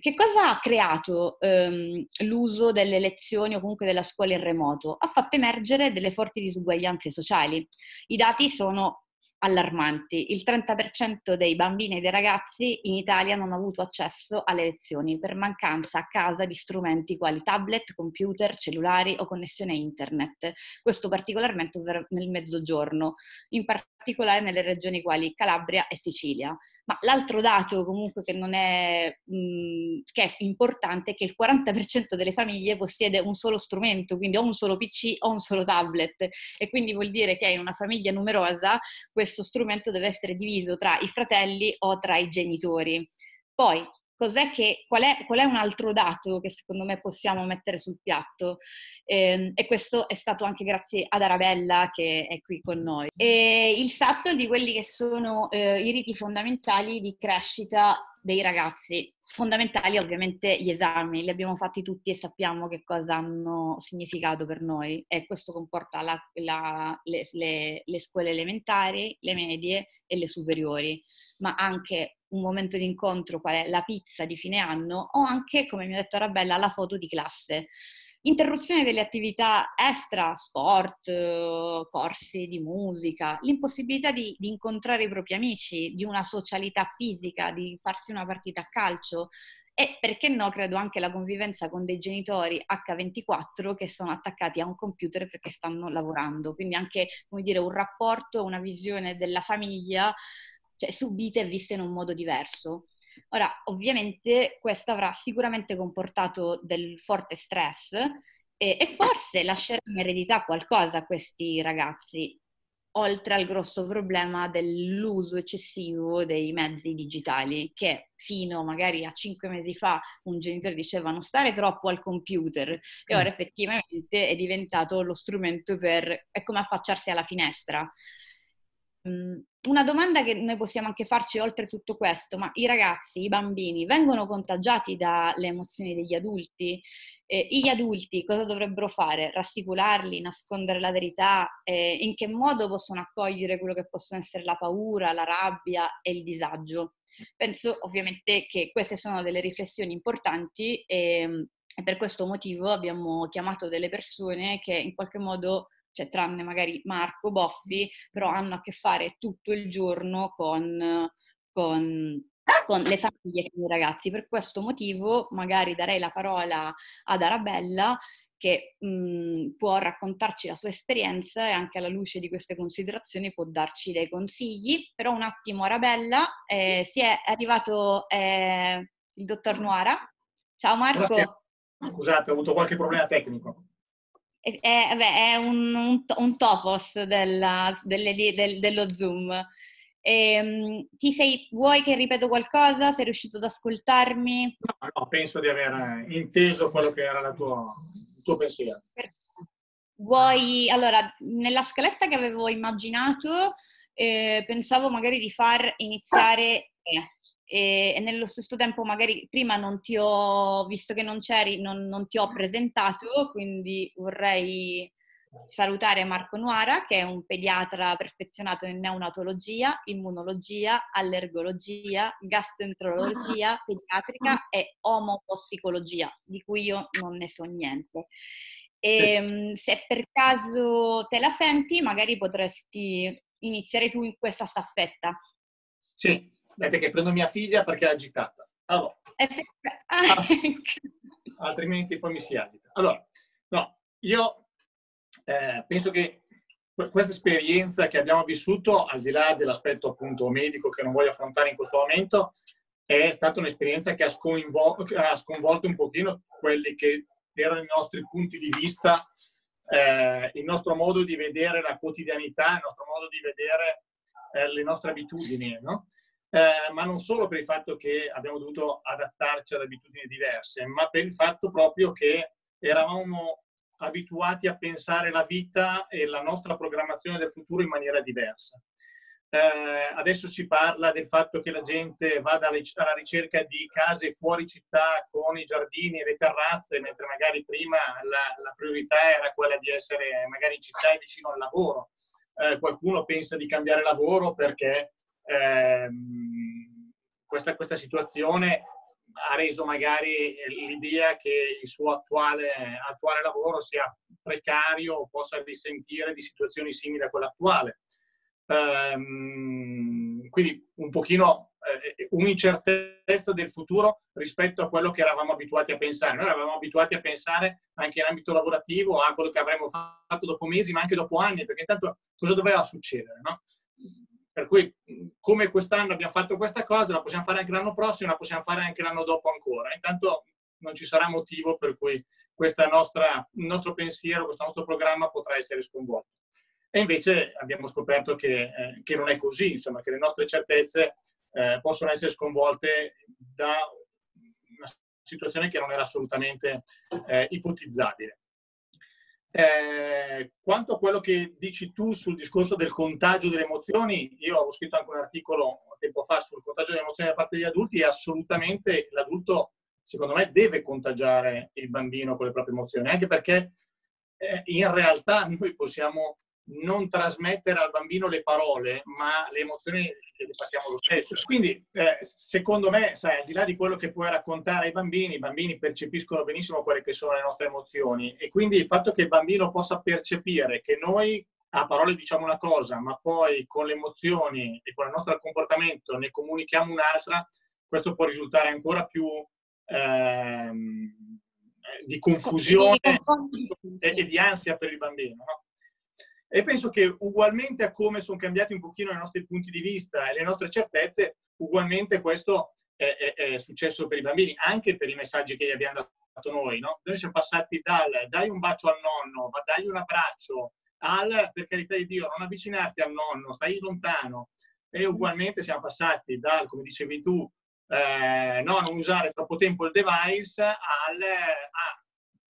che cosa ha creato ehm, l'uso delle lezioni o comunque della scuola in remoto? Ha fatto emergere delle forti disuguaglianze sociali. I dati sono allarmanti. Il 30% dei bambini e dei ragazzi in Italia non ha avuto accesso alle lezioni per mancanza a casa di strumenti quali tablet, computer, cellulari o connessione a internet. Questo particolarmente nel mezzogiorno, in particolare nelle regioni quali Calabria e Sicilia. Ma l'altro dato comunque che è, mh, che è importante è che il 40% delle famiglie possiede un solo strumento, quindi o un solo PC o un solo tablet e quindi vuol dire che in una famiglia numerosa questo strumento deve essere diviso tra i fratelli o tra i genitori. Poi, cos'è che, qual, è, qual, è, un altro dato che secondo me possiamo mettere sul piatto? Eh, e questo è stato anche grazie ad Arabella che è qui con noi. E il fatto di quelli che sono eh, i riti fondamentali di crescita dei ragazzi. Fondamentali ovviamente gli esami, li abbiamo fatti tutti e sappiamo che cosa hanno significato per noi e questo comporta la, la, le, le, le scuole elementari, le medie e le superiori, ma anche un momento di incontro qual è la pizza di fine anno o anche, come mi ha detto Arabella, la foto di classe. Interruzione delle attività extra, sport, corsi di musica, l'impossibilità di, di, incontrare i propri amici, di una socialità fisica, di farsi una partita a calcio e perché no, credo anche la convivenza con dei genitori H24 che sono attaccati a un computer perché stanno lavorando. Quindi anche, come dire, un rapporto, una visione della famiglia cioè, subite e viste in un modo diverso. Ora, ovviamente questo avrà sicuramente comportato del forte stress e, e forse lascerà in eredità qualcosa a questi ragazzi, oltre al grosso problema dell'uso eccessivo dei mezzi digitali, che fino magari a cinque mesi fa un genitore diceva non stare troppo al computer e ora mm. effettivamente è diventato lo strumento per, è come affacciarsi alla finestra. Mm, una domanda che noi possiamo anche farci oltre tutto questo, ma i ragazzi, i bambini vengono contagiati dalle emozioni degli adulti? Eh, gli adulti cosa dovrebbero fare? Rassicurarli, nascondere la verità? Eh, in che modo possono accogliere quello che possono essere la paura, la rabbia e il disagio? Penso ovviamente che queste sono delle riflessioni importanti e, e per questo motivo abbiamo chiamato delle persone che in qualche modo cioè tranne magari Marco, Boffi, però hanno a che fare tutto il giorno con, con, con le famiglie con i ragazzi. Per questo motivo magari darei la parola ad Arabella che mh, può raccontarci la sua esperienza e anche alla luce di queste considerazioni può darci dei consigli. Però un attimo Arabella, eh, si è arrivato eh, il dottor Nuara. Ciao Marco. Scusate, ho avuto qualche problema tecnico. È, è, è un, un, un, topos della, delle, del, dello Zoom. E, ehm, ti sei, vuoi che ripeto qualcosa? Sei riuscito ad ascoltarmi? No, no penso di aver inteso quello che era tua, il tuo pensiero. Vuoi, allora, nella scaletta che avevo immaginato, eh, pensavo magari di far iniziare eh, e, e, nello stesso tempo magari prima non ti ho, visto che non c'eri, non, non ti ho presentato, quindi vorrei salutare Marco Nuara, che è un pediatra perfezionato in neonatologia, immunologia, allergologia, gastroenterologia pediatrica e omotossicologia, di cui io non ne so niente. E, ehm, se per caso te la senti, magari potresti iniziare tu in questa staffetta. Sì, Aspetta che prendo mia figlia perché è agitata. Allora. Ah, altrimenti poi mi si agita. Allora, no, io eh, penso che questa esperienza che abbiamo vissuto, al di là dell'aspetto appunto medico che non voglio affrontare in questo momento, è stata un'esperienza che ha, sconvol- ha sconvolto un pochino quelli che erano i nostri punti di vista, eh, il nostro modo di vedere la quotidianità, il nostro modo di vedere eh, le nostre abitudini, no? Eh, ma non solo per il fatto che abbiamo dovuto adattarci ad abitudini diverse, ma per il fatto proprio che eravamo abituati a pensare la vita e la nostra programmazione del futuro in maniera diversa. Eh, adesso si parla del fatto che la gente vada alla ricerca di case fuori città con i giardini e le terrazze, mentre magari prima la, la priorità era quella di essere magari in città e vicino al lavoro. Eh, qualcuno pensa di cambiare lavoro perché ehm, questa, questa, situazione ha reso magari l'idea che il suo attuale, attuale lavoro sia precario o possa risentire di situazioni simili a quella attuale. Um, quindi un pochino eh, un'incertezza del futuro rispetto a quello che eravamo abituati a pensare. Noi eravamo abituati a pensare anche in ambito lavorativo a quello che avremmo fatto dopo mesi, ma anche dopo anni, perché intanto cosa doveva succedere? No? Per cui, come quest'anno abbiamo fatto questa cosa, la possiamo fare anche l'anno prossimo, la possiamo fare anche l'anno dopo ancora. Intanto non ci sarà motivo per cui nostra, il nostro pensiero, questo nostro programma potrà essere sconvolto. E invece abbiamo scoperto che, eh, che non è così, insomma, che le nostre certezze eh, possono essere sconvolte da una situazione che non era assolutamente eh, ipotizzabile. Eh, quanto a quello che dici tu sul discorso del contagio delle emozioni, io ho scritto anche un articolo tempo fa sul contagio delle emozioni da parte degli adulti e assolutamente l'adulto, secondo me, deve contagiare il bambino con le proprie emozioni, anche perché eh, in realtà noi possiamo non trasmettere al bambino le parole, ma le emozioni le passiamo lo stesso. Quindi, eh, secondo me, sai, al di là di quello che puoi raccontare ai bambini, i bambini percepiscono benissimo quelle che sono le nostre emozioni e quindi il fatto che il bambino possa percepire che noi a parole diciamo una cosa, ma poi con le emozioni e con il nostro comportamento ne comunichiamo un'altra, questo può risultare ancora più ehm, di confusione e, e, di ansia per il bambino. No? E penso che ugualmente a come sono cambiati un pochino i nostri punti di vista e le nostre certezze, ugualmente questo è, è, è successo per i bambini, anche per i messaggi che gli abbiamo dato noi. No? Noi siamo passati dal dai un bacio al nonno, ma dai un abbraccio, al per carità di Dio, non avvicinarti al nonno, stai lontano. E ugualmente siamo passati dal, come dicevi tu, eh, no, non usare troppo tempo il device, al ah,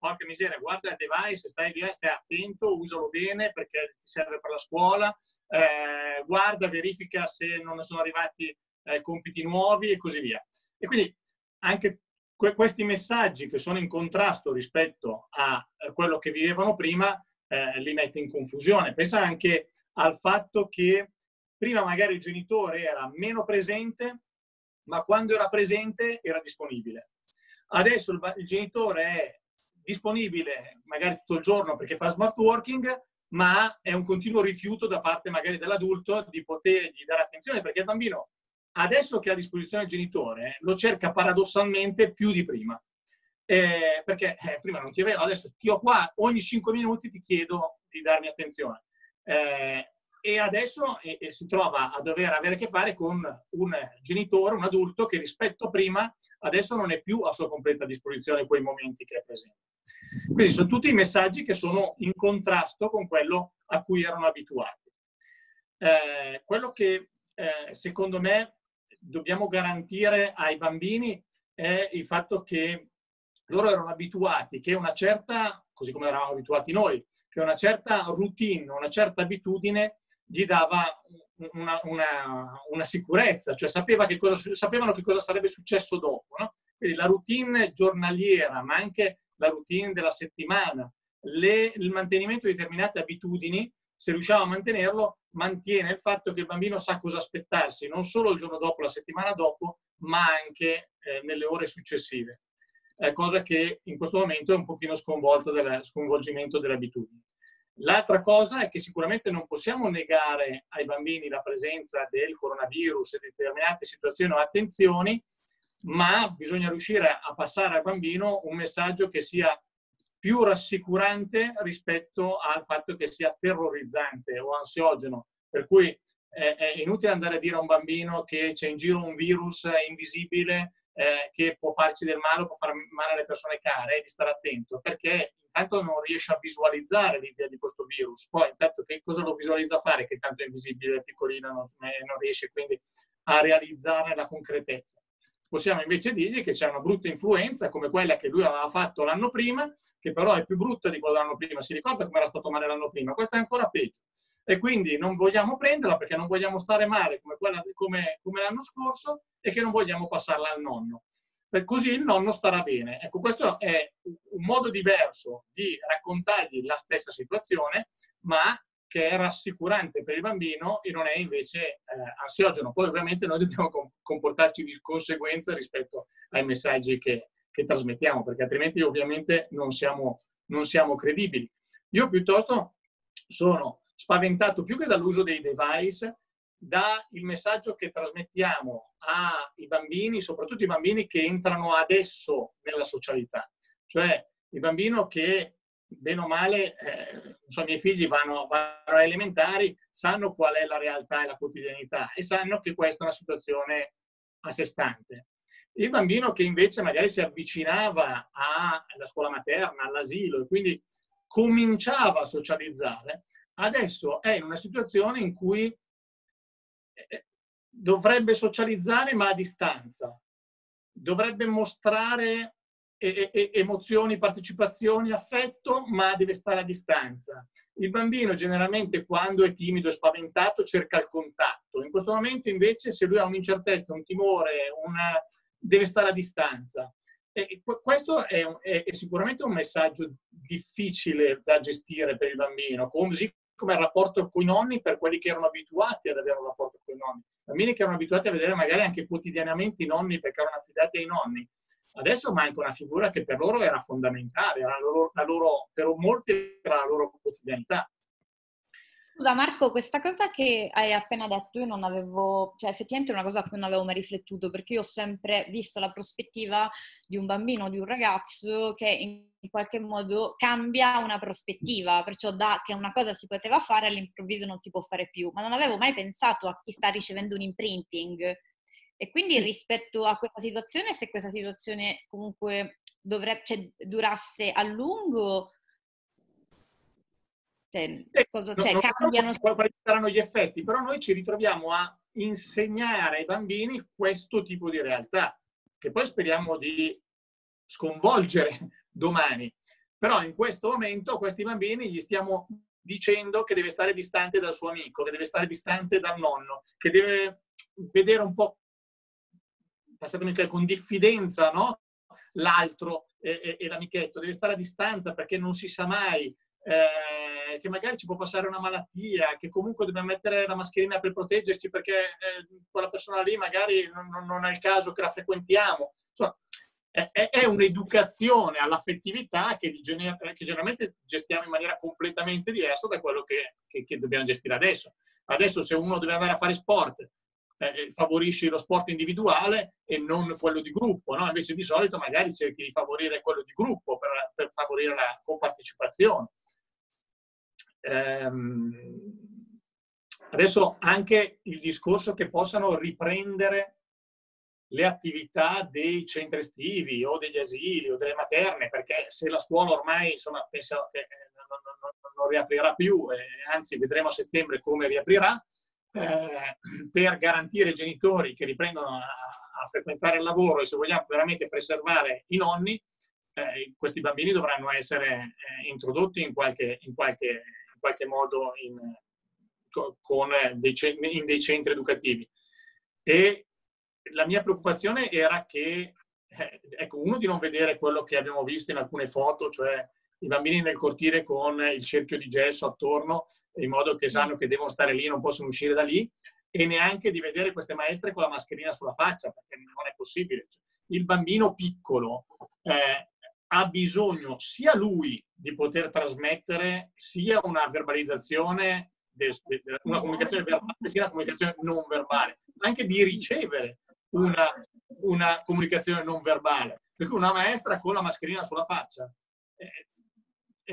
porca miseria, guarda il device, stai via, stai attento, usalo bene perché ti serve per la scuola, eh, guarda, verifica se non sono arrivati eh, compiti nuovi e così via. E quindi anche que- questi messaggi che sono in contrasto rispetto a eh, quello che vivevano prima, eh, li mette in confusione. Pensa anche al fatto che prima magari il genitore era meno presente, ma quando era presente era disponibile. Adesso il, il genitore è disponibile magari tutto il giorno perché fa smart working, ma è un continuo rifiuto da parte magari dell'adulto di potergli dare attenzione perché il bambino adesso che ha a disposizione il genitore lo cerca paradossalmente più di prima. Eh, perché eh, prima non ti avevo, adesso ti ho qua, ogni 5 minuti ti chiedo di darmi attenzione. Eh, e adesso e, e si trova a dover avere a che fare con un genitore, un adulto che rispetto a prima adesso non è più a sua completa disposizione quei momenti che è presente. Quindi sono tutti i messaggi che sono in contrasto con quello a cui erano abituati. Eh, quello che eh, secondo me dobbiamo garantire ai bambini è il fatto che loro erano abituati che una certa, così come eravamo abituati noi, che una certa routine, una certa abitudine gli dava una, una, una sicurezza, cioè sapeva che cosa, sapevano che cosa sarebbe successo dopo. No? Quindi la routine giornaliera, ma anche la routine della settimana, le, il mantenimento di determinate abitudini, se riusciamo a mantenerlo, mantiene il fatto che il bambino sa cosa aspettarsi, non solo il giorno dopo, la settimana dopo, ma anche eh, nelle ore successive. Eh, cosa che in questo momento è un pochino sconvolta dal sconvolgimento delle abitudini. L'altra cosa è che sicuramente non possiamo negare ai bambini la presenza del coronavirus e determinate situazioni o attenzioni, ma bisogna riuscire a passare al bambino un messaggio che sia più rassicurante rispetto al fatto che sia terrorizzante o ansiogeno. Per cui è inutile andare a dire a un bambino che c'è in giro un virus invisibile eh, che può farci del male può fare male alle persone care e di stare attento, perché intanto non riesce a visualizzare l'idea di questo virus, poi intanto che cosa lo visualizza fare, che tanto è invisibile, è piccolino, non, non riesce quindi a realizzare la concretezza. Possiamo invece dirgli che c'è una brutta influenza come quella che lui aveva fatto l'anno prima, che però è più brutta di quella dell'anno prima. Si ricorda come era stato male l'anno prima? Questa è ancora peggio. E quindi non vogliamo prenderla perché non vogliamo stare male come, quella, come, come l'anno scorso e che non vogliamo passarla al nonno per così il nonno starà bene. Ecco, questo è un modo diverso di raccontargli la stessa situazione, ma che è rassicurante per il bambino e non è invece eh, ansiogeno. Poi ovviamente noi dobbiamo comportarci di conseguenza rispetto ai messaggi che, che trasmettiamo, perché altrimenti ovviamente non siamo, non siamo credibili. Io piuttosto sono spaventato più che dall'uso dei device, dal messaggio che trasmettiamo ai bambini, soprattutto i bambini che entrano adesso nella socialità. Cioè il bambino che, bene o male, eh, so, i miei figli vanno, vanno elementari, sanno qual è la realtà e la quotidianità e sanno che questa è una situazione a sé stante. Il bambino che invece magari si avvicinava alla scuola materna, all'asilo e quindi cominciava a socializzare, adesso è in una situazione in cui eh, dovrebbe socializzare ma a distanza, dovrebbe mostrare emozioni, partecipazioni, affetto, ma deve stare a distanza. Il bambino generalmente quando è timido e spaventato cerca il contatto. In questo momento invece se lui ha un'incertezza, un timore, una... deve stare a distanza. E questo è, è, è, sicuramente un messaggio difficile da gestire per il bambino, così come il rapporto con i nonni per quelli che erano abituati ad avere un rapporto con i nonni. Bambini che erano abituati a vedere magari anche quotidianamente i nonni perché erano affidati ai nonni. Adesso manca una figura che per loro era fondamentale, era la loro, la loro, per molti era la loro quotidianità. Scusa Marco, questa cosa che hai appena detto io non avevo, cioè effettivamente è una cosa a cui non avevo mai riflettuto perché io ho sempre visto la prospettiva di un bambino, di un ragazzo che in qualche modo cambia una prospettiva, perciò da che una cosa si poteva fare all'improvviso non si può fare più, ma non avevo mai pensato a chi sta ricevendo un imprinting. E quindi rispetto a questa situazione, se questa situazione comunque dovrebbe, cioè, durasse a lungo, cioè, eh, cosa, cioè, non, cambiano... quali saranno gli effetti, però noi ci ritroviamo a insegnare ai bambini questo tipo di realtà, che poi speriamo di sconvolgere domani. Però in questo momento a questi bambini gli stiamo dicendo che deve stare distante dal suo amico, che deve stare distante dal nonno, che deve vedere un po', passatemi con diffidenza, no? l'altro e, e, l'amichetto, deve stare a distanza perché non si sa mai. Eh, che magari ci può passare una malattia, che comunque dobbiamo mettere la mascherina per proteggerci perché eh, quella persona lì magari non, non, è il caso che la frequentiamo. Insomma, è, è un'educazione all'affettività che, che, generalmente gestiamo in maniera completamente diversa da quello che, che, che, dobbiamo gestire adesso. Adesso se uno deve andare a fare sport, eh, eh favorisci lo sport individuale e non quello di gruppo, no? invece di solito magari cerchi di favorire quello di gruppo per, per favorire la compartecipazione ehm, adesso anche il discorso che possano riprendere le attività dei centri estivi o degli asili o delle materne, perché se la scuola ormai insomma, penso che non, non, non riaprirà più, eh, anzi vedremo a settembre come riaprirà, eh, per garantire ai genitori che riprendono a, a, frequentare il lavoro e se vogliamo veramente preservare i nonni, eh, questi bambini dovranno essere eh, introdotti in qualche, in qualche qualche modo in, con dei, in dei centri educativi. E la mia preoccupazione era che, eh, ecco, uno di non vedere quello che abbiamo visto in alcune foto, cioè i bambini nel cortile con il cerchio di gesso attorno, in modo che sanno che devono stare lì, non possono uscire da lì, e neanche di vedere queste maestre con la mascherina sulla faccia, perché non è possibile. Il bambino piccolo eh, ha bisogno sia lui di poter trasmettere sia una verbalizzazione, una comunicazione verbale, sia una comunicazione non verbale, ma anche di ricevere una, una comunicazione non verbale. Perché una maestra con la mascherina sulla faccia è,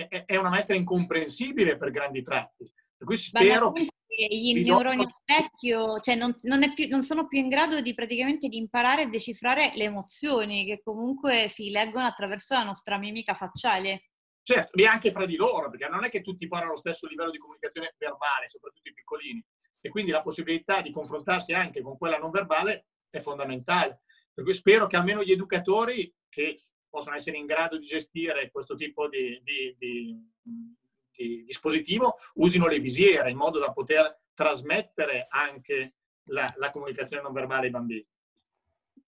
è, è una maestra incomprensibile per grandi tratti. Per cui spero che i neuroni a specchio, cioè non, non, più, non, sono più in grado di praticamente di imparare a decifrare le emozioni che comunque si leggono attraverso la nostra mimica facciale. Certo, e anche fra di loro, perché non è che tutti parlano allo stesso livello di comunicazione verbale, soprattutto i piccolini. E quindi la possibilità di confrontarsi anche con quella non verbale è fondamentale. Per cui spero che almeno gli educatori che possono essere in grado di gestire questo tipo di, di, di dispositivo usino le visiere in modo da poter trasmettere anche la, la comunicazione non verbale ai bambini.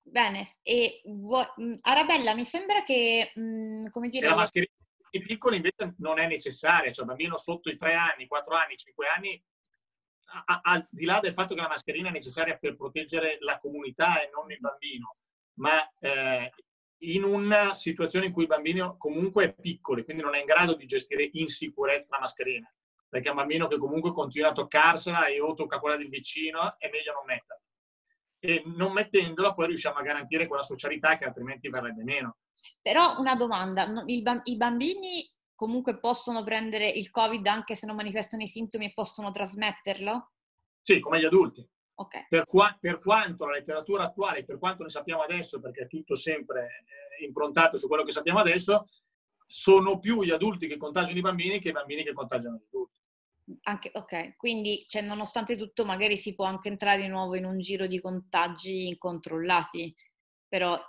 Bene, e Arabella, mi sembra che, come dire... la mascherina i piccoli invece non è necessaria, cioè bambino sotto i 3 anni, 4 anni, 5 anni, al di là del fatto che la mascherina è necessaria per proteggere la comunità e non il bambino, ma eh, in una situazione in cui il bambino comunque è piccolo e quindi non è in grado di gestire in sicurezza la mascherina, perché è un bambino che comunque continua a toccarsela e o tocca quella del vicino, è meglio non metterla. E non mettendola poi riusciamo a garantire quella socialità che altrimenti verrebbe meno. Però una domanda, i bambini comunque possono prendere il Covid anche se non manifestano i sintomi e possono trasmetterlo? Sì, come gli adulti. Okay. Per, qua, per, quanto la letteratura attuale, per quanto ne sappiamo adesso, perché è tutto sempre eh, improntato su quello che sappiamo adesso, sono più gli adulti che contagiano i bambini che i bambini che contagiano gli adulti. Anche, ok, quindi cioè, nonostante tutto magari si può anche entrare di nuovo in un giro di contagi incontrollati, però...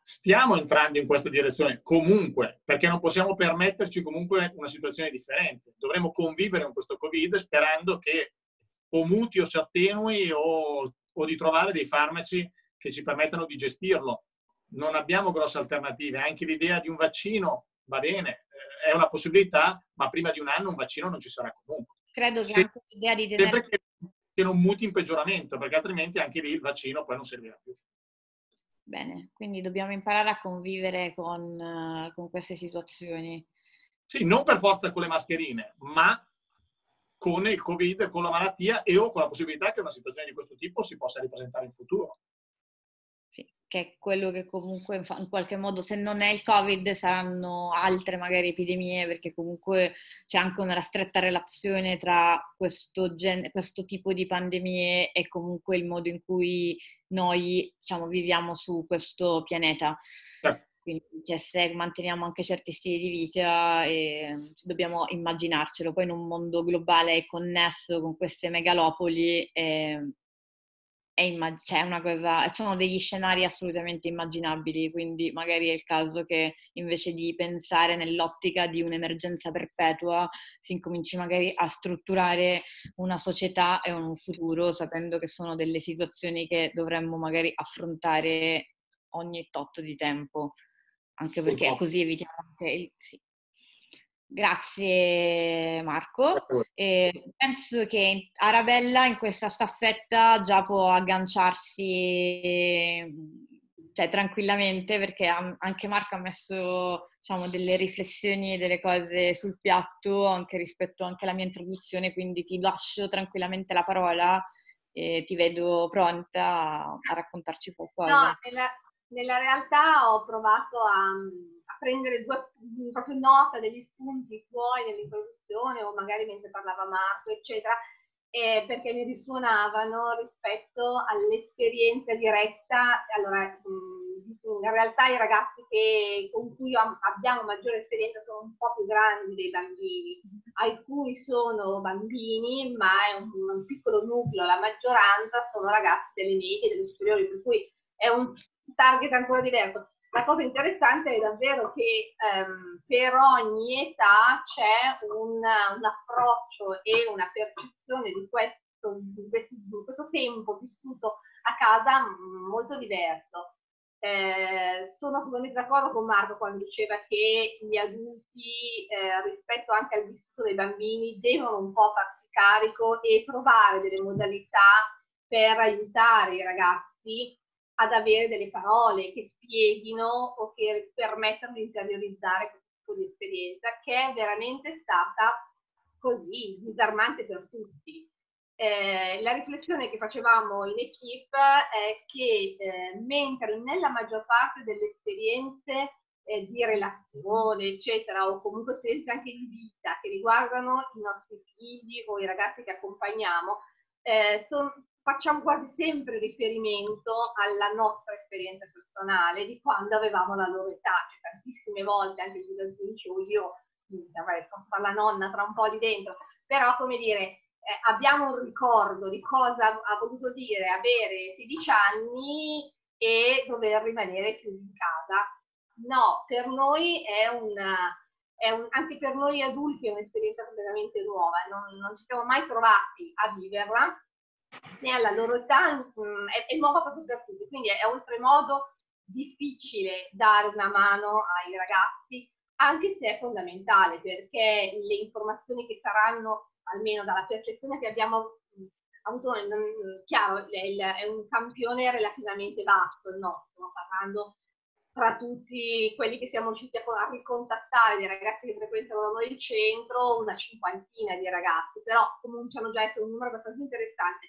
Stiamo entrando in questa direzione comunque, perché non possiamo permetterci comunque una situazione differente. Dovremo convivere con questo Covid sperando che o muti o si attenui o, o di trovare dei farmaci che ci permettano di gestirlo. Non abbiamo grosse alternative, anche l'idea di un vaccino va bene, eh, è una possibilità, ma prima di un anno un vaccino non ci sarà comunque. Credo che Se, anche l'idea di tenere... Che, che non muti in peggioramento, perché altrimenti anche lì il vaccino poi non servirà più. Bene, quindi dobbiamo imparare a convivere con, uh, con queste situazioni. Sì, non per forza con le mascherine, ma con il Covid, con la malattia e o con la possibilità che una situazione di questo tipo si possa ripresentare in futuro. Sì, che è quello che comunque in qualche modo, se non è il Covid, saranno altre magari epidemie, perché comunque c'è anche una stretta relazione tra questo, gen- questo tipo di pandemie e comunque il modo in cui noi diciamo, viviamo su questo pianeta. Certo. Quindi cioè, se manteniamo anche certi stili di vita e dobbiamo immaginarcelo. Poi in un mondo globale connesso con queste megalopoli eh, è immag- cioè cosa, sono degli scenari assolutamente immaginabili, quindi magari è il caso che invece di pensare nell'ottica di un'emergenza perpetua si incominci magari a strutturare una società e un futuro sapendo che sono delle situazioni che dovremmo magari affrontare ogni tot di tempo anche perché così evitiamo anche il... Sì. Grazie Marco. E penso che Arabella in questa staffetta già può agganciarsi cioè, tranquillamente perché anche Marco ha messo diciamo, delle riflessioni e delle cose sul piatto anche rispetto anche alla mia introduzione, quindi ti lascio tranquillamente la parola e ti vedo pronta a, raccontarci qualcosa. No, nella, nella realtà ho provato a, a prendere due, proprio nota degli spunti tuoi nell'introduzione o magari mentre parlava Marco, eccetera, eh, perché mi risuonavano rispetto all'esperienza diretta. Allora, in realtà i ragazzi che, con cui abbiamo maggiore esperienza sono un po' più grandi dei bambini. Alcuni sono bambini, ma è un, un piccolo nucleo, la maggioranza sono ragazzi delle medie, delle superiori, per cui è un target ancora diverso. La cosa interessante è davvero che ehm, per ogni età c'è un, un, approccio e una percezione di questo, di questo, di questo tempo vissuto a casa molto diverso. Eh, sono assolutamente d'accordo con Marco quando diceva che gli adulti eh, rispetto anche al vissuto dei bambini devono un po' farsi carico e trovare delle modalità per aiutare i ragazzi ad avere delle parole che spieghino o che permettano di interiorizzare di esperienza che è veramente stata così disarmante per tutti. Eh, la riflessione che facevamo in equipe è che eh, mentre nella maggior parte delle esperienze eh, di relazione, eccetera, o comunque esperienze anche di vita che riguardano i nostri figli o i ragazzi che accompagniamo, eh, son, facciamo quasi sempre riferimento alla nostra esperienza personale di quando avevamo la loro età, cioè tantissime volte anche Giulia dicevo io, posso fare la nonna tra un po' di dentro, però come dire, eh, abbiamo un ricordo di cosa ha voluto dire avere 16 anni e dover rimanere chiusi in casa. No, per noi è una, un, anche per noi adulti è un'esperienza completamente nuova, non, non ci siamo mai trovati a viverla né alla loro età, mm, è, è nuova proprio per tutti, quindi è, è oltremodo difficile dare una mano ai ragazzi, anche se è fondamentale, perché le informazioni che saranno, almeno dalla percezione che abbiamo mm, avuto, chiaro, è un campione relativamente vasto il nostro, parlando tra tutti quelli che siamo riusciti a, a ricontattare, dei ragazzi che frequentano noi il centro, una cinquantina di ragazzi, però cominciano già a essere un numero abbastanza interessante.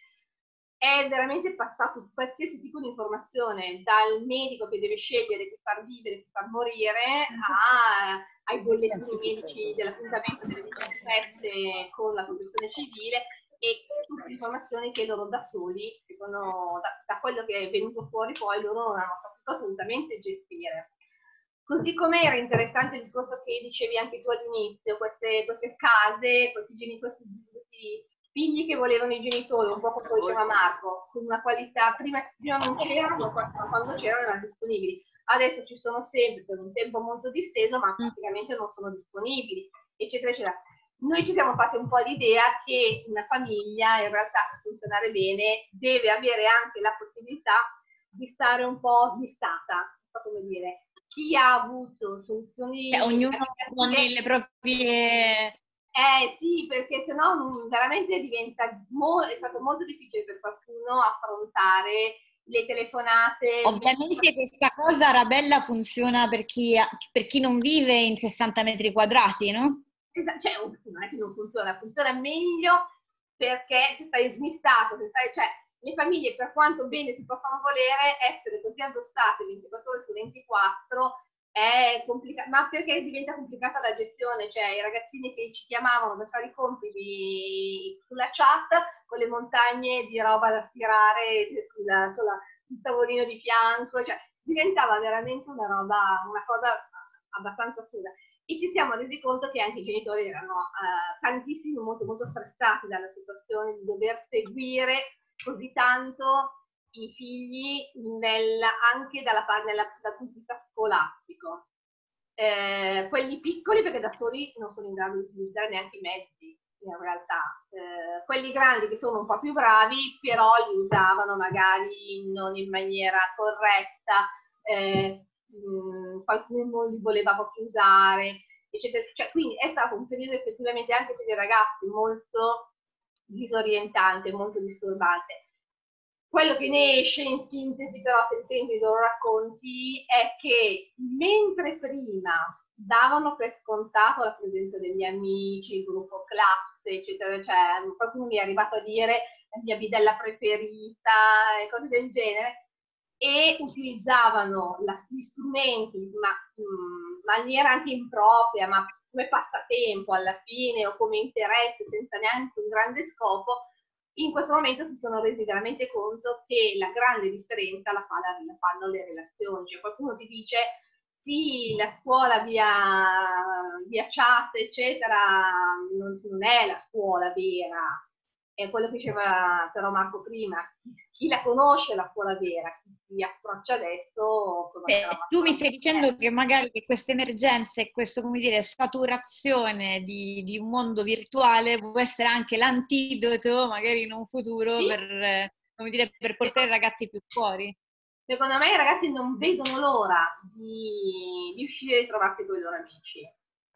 È veramente passato qualsiasi tipo di informazione, dal medico che deve scegliere chi far vivere, chi far morire, a, ai bollettini medici dell'appuntamento delle 17 con la protezione civile e tutte le informazioni che loro da soli, secondo, da, da quello che è venuto fuori poi, loro non hanno saputo assolutamente gestire. Così come era interessante il discorso che dicevi anche tu all'inizio, queste, queste case, questi, genitori, questi figli che volevano i genitori, un po' come diceva Marco, con una qualità, prima, prima non c'erano, quando c'erano erano disponibili. Adesso ci sono sempre per un tempo molto disteso, ma praticamente non sono disponibili, eccetera, eccetera. Noi ci siamo fatti un po' l'idea che una famiglia, in realtà, per funzionare bene, deve avere anche la possibilità di stare un po' smistata, non so come dire. Chi ha avuto soluzioni... Cioè, ognuno con le proprie... Eh sì, perché sennò mm, veramente diventa mo- è stato molto difficile per qualcuno affrontare le telefonate. Ovviamente questa cosa Arabella funziona per chi, per chi non vive in 60 metri quadrati, no? Esatto, cioè non è che non funziona, funziona meglio perché se stai smistato, se stai, cioè le famiglie, per quanto bene si possano volere, essere così addossate 24 ore su 24 è complicato, ma perché diventa complicata la gestione, cioè i ragazzini che ci chiamavano per fare i compiti sulla chat con le montagne di roba da stirare sulla, sulla, sul tavolino di fianco, cioè diventava veramente una roba, una cosa abbastanza assurda. E ci siamo resi conto che anche i genitori erano uh, tantissimo, molto, molto stressati dalla situazione di dover seguire così tanto i figli nel, anche dalla, nella, dal punto di vista scolastico. Eh, quelli piccoli perché da soli non sono in grado di utilizzare neanche i mezzi in realtà. Eh, quelli grandi che sono un po' più bravi però li usavano magari non in maniera corretta, eh, mh, qualcuno li voleva proprio usare, eccetera. Cioè, quindi è stato un periodo effettivamente anche per i ragazzi molto disorientante, molto disturbante. Quello che ne esce in sintesi, però, sentendo i loro racconti, è che mentre prima davano per scontato la presenza degli amici, il gruppo classe, eccetera, cioè qualcuno mi è arrivato a dire la mia bidella preferita e cose del genere, e utilizzavano la, gli strumenti ma in maniera anche impropria, ma come passatempo alla fine o come interesse senza neanche un grande scopo, in questo momento si sono resi veramente conto che la grande differenza la, fa, la, la fanno le relazioni. Cioè qualcuno ti dice sì, la scuola via, via chat, eccetera, non, non è la scuola vera, è quello che diceva però Marco prima, chi, la conosce la scuola vera, chi si approccia adesso... Eh, tu mi stai dicendo che magari queste emergenze e questa, come dire, saturazione di, di, un mondo virtuale può essere anche l'antidoto, magari in un futuro, sì. per, come dire, per portare i ragazzi più fuori. Secondo me i ragazzi non vedono l'ora di, di uscire e trovarsi con i loro amici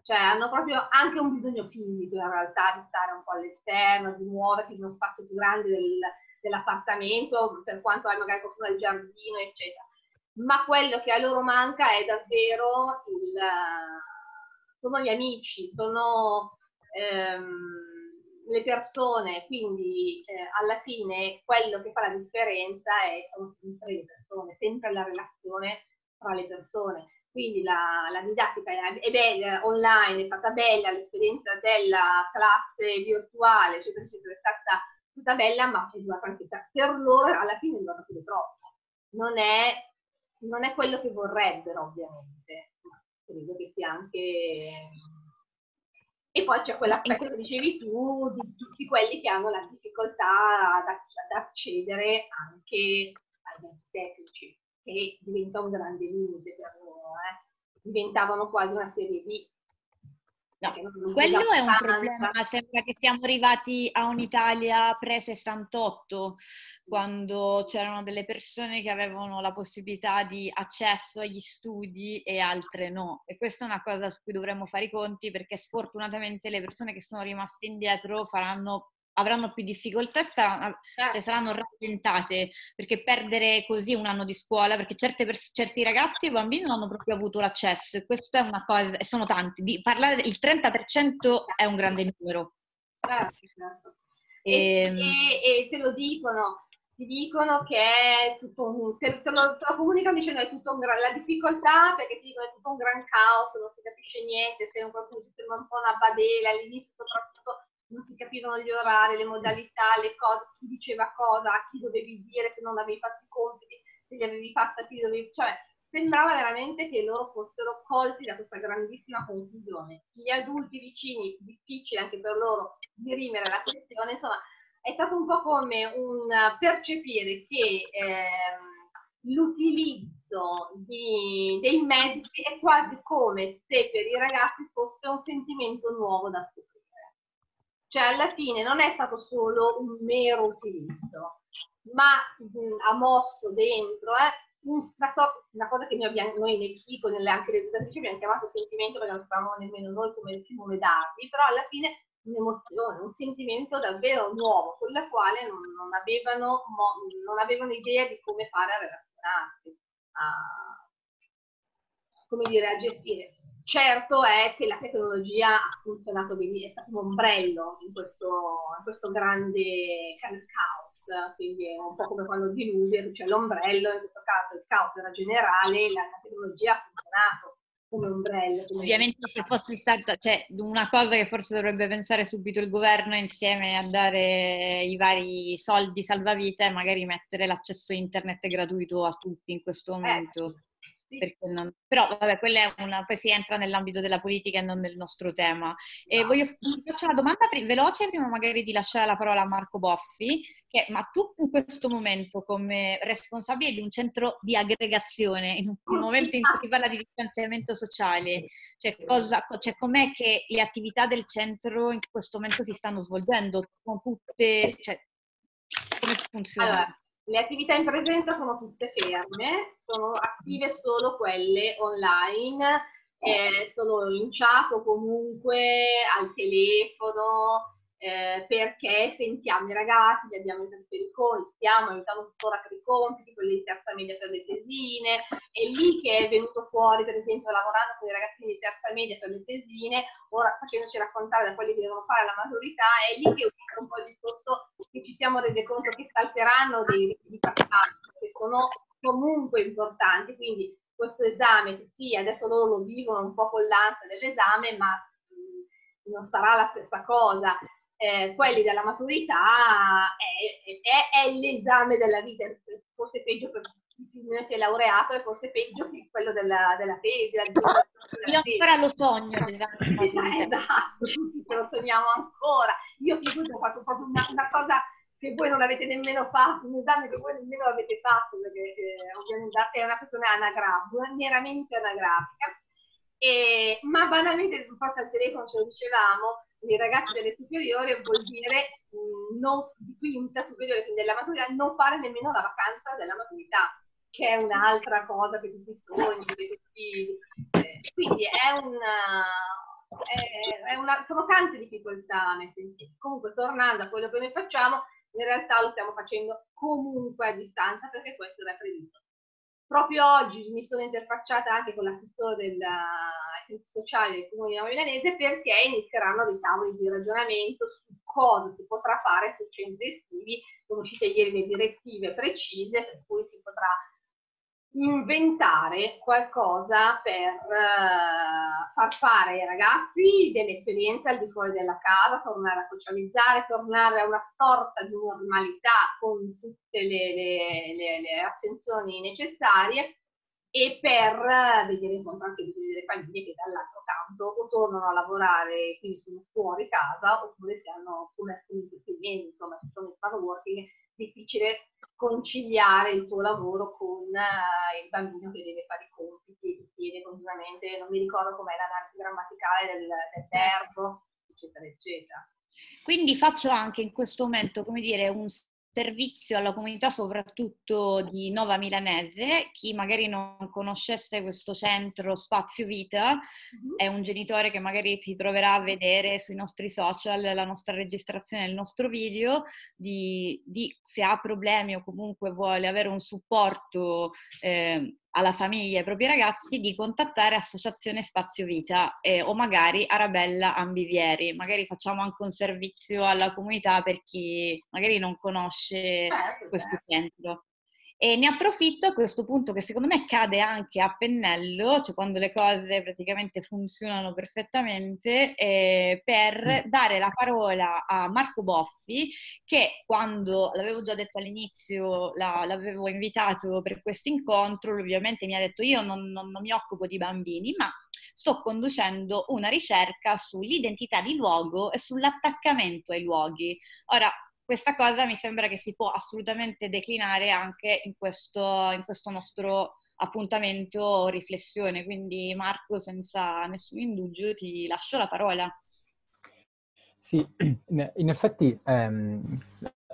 cioè hanno proprio anche un bisogno fisico in realtà di stare un po' all'esterno, di muoversi in uno spazio più grande del, dell'appartamento, per quanto hai magari qualcuno al giardino, eccetera. Ma quello che a loro manca è davvero il, sono gli amici, sono ehm, le persone, quindi eh, alla fine quello che fa la differenza è, sono sempre le persone, sempre la relazione tra le persone quindi la, la didattica è, è, bella, online, è stata bella, l'esperienza della classe virtuale, eccetera, eccetera, è stata tutta bella, ma è durata anche per loro alla fine è durata più troppo. Non è, non è quello che vorrebbero, ovviamente, ma credo che sia anche... E poi c'è quell'aspetto che dicevi tu di tutti quelli che hanno la difficoltà ad, ad accedere anche ai mezzi tecnici che diventa un grande limite per loro, eh. diventavano quasi una serie B. No, quello è un problema, sembra che siamo arrivati a un'Italia pre-68, quando c'erano delle persone che avevano la possibilità di accesso agli studi e altre no. E questa è una cosa su cui dovremmo fare i conti perché sfortunatamente le persone che sono rimaste indietro faranno avranno più difficoltà, saranno, cioè certo. saranno rallentate, perché perdere così un anno di scuola, perché certe, certi ragazzi e bambini non hanno proprio avuto l'accesso, e questa è una cosa, e sono tanti, di parlare del 30% è un grande numero. Certo, certo. E, ehm e, e te lo dicono, ti dicono che è tutto un, te, te, lo, te lo comunicano dicendo è tutto un gran, la difficoltà perché ti dicono è tutto un gran caos, non si capisce niente, sei un un po' una badela, all'inizio soprattutto non si capivano gli orari, le modalità, le cose, chi diceva cosa, a chi dovevi dire se non avevi fatto i compiti, se li avevi fatti a chi dovevi, cioè sembrava veramente che loro fossero colti da questa grandissima confusione. Gli adulti vicini, difficile anche per loro dirimere la questione, insomma è stato un po' come un percepire che eh, l'utilizzo di, dei mezzi è quasi come se per i ragazzi fosse un sentimento nuovo da scoprire. Cioè alla fine non è stato solo un mero utilizzo, ma mh, ha mosso dentro eh, una, una, cosa che noi, abbiamo, noi nell'equipo, nelle, anche le educatrici abbiamo chiamato sentimento perché non sapevamo nemmeno noi come, come darli, però alla fine un'emozione, un sentimento davvero nuovo, con la quale non, non, avevano, non avevano idea di come fare a relazionarsi, a, dire, a gestire. Certo è che la tecnologia ha funzionato benissimo, è stato un ombrello in questo, in questo grande caos, quindi è un po' come quando diluvia, c'è l'ombrello, in questo caso il caos era generale, la, la tecnologia ha funzionato come ombrello. Come Ovviamente se fosse stata, cioè, una cosa che forse dovrebbe pensare subito il governo insieme a dare i vari soldi salvavita è magari mettere l'accesso internet gratuito a tutti in questo momento. Eh non... Però vabbè, quella è una, poi si entra nell'ambito della politica e non nel nostro tema. E no. voglio faccio una domanda pre- veloce prima magari di lasciare la parola a Marco Boffi, che, ma tu in questo momento come responsabile di un centro di aggregazione, in un momento in cui si parla di distanziamento sociale, cioè, cosa, cioè com'è che le attività del centro in questo momento si stanno svolgendo? Tutte, cioè, come funziona? Allora le attività in presenza sono tutte ferme, sono attive solo quelle online, eh, sono in chat o comunque al telefono, eh, perché sentiamo i ragazzi, li abbiamo aiutati per i compiti, stiamo aiutando tuttora per i compiti, quelli di terza media per le tesine, è lì che è venuto fuori, per esempio, lavorando con i ragazzini di terza media per le tesine, ora facendoci raccontare da quelli che devono fare la maturità, è lì che è un po' il discorso che ci siamo resi conto che salteranno dei passaggio, che sono comunque importanti, quindi questo esame sì, adesso loro lo vivono un po' con l'ansia dell'esame, ma non sarà la stessa cosa eh, quelli della maturità è, è, è, l'esame della vita, forse peggio per chi si è laureato e forse peggio che quello della, della tesi. Della Io ancora lo sogno, esatto, esatto, tutti lo sogniamo ancora. Io ho fatto proprio una, una, cosa che voi non avete nemmeno fatto, un esame che voi nemmeno avete fatto, perché eh, ovviamente è una questione anagrafica, meramente anagrafica. E, ma banalmente, forse al telefono ce lo dicevamo, i ragazzi delle superiori vuol dire mh, non, di quinta superiore, quindi della maturità, non fare nemmeno la vacanza della maturità, che è un'altra cosa che tutti sogni, tutti, eh, quindi è una, è, è una, sono tante difficoltà messe insieme. Comunque, tornando a quello che noi facciamo, in realtà lo stiamo facendo comunque a distanza perché questo era previsto. Proprio oggi mi sono interfacciata anche con l'assessore della sociale del Comune di Nova Milanese perché inizieranno dei tavoli di ragionamento su cosa si potrà fare sui centri estivi. Sono uscite ieri le direttive precise per cui si potrà inventare qualcosa per uh, far fare ai ragazzi delle esperienze al di fuori della casa, tornare a socializzare, tornare a una sorta di normalità con tutte le, le, le, le attenzioni necessarie e per vedere incontro anche delle famiglie che dall'altro canto o tornano a lavorare, quindi sono fuori casa, oppure se hanno, come alcuni mesi, insomma, sono in smart working, difficile conciliare il tuo lavoro con uh, il bambino che deve fare i compiti ti chiede continuamente, non mi ricordo com'è l'analisi grammaticale del, del verbo, eccetera, eccetera. Quindi faccio anche in questo momento, come dire, un servizio alla comunità soprattutto di Nova Milanese. Chi magari non conoscesse questo centro Spazio Vita mm-hmm. è un genitore che magari si troverà a vedere sui nostri social la nostra registrazione del nostro video, di, di se ha problemi o comunque vuole avere un supporto eh, alla famiglia e ai propri ragazzi di contattare Associazione Spazio Vita eh, o magari Arabella Ambivieri. Magari facciamo anche un servizio alla comunità per chi magari non conosce questo centro. E ne approfitto a questo punto che secondo me cade anche a pennello, cioè quando le cose praticamente funzionano perfettamente, eh, per mm. dare la parola a Marco Boffi, che quando, l'avevo già detto all'inizio, la, l'avevo invitato per questo incontro, ovviamente mi ha detto io non, non, non mi occupo di bambini, ma sto conducendo una ricerca sull'identità di luogo e sull'attaccamento ai luoghi. Ora, questa cosa mi sembra che si può assolutamente declinare anche in questo, in questo nostro appuntamento o riflessione. Quindi Marco, senza nessun indugio, ti lascio la parola. Sì, in effetti, ehm,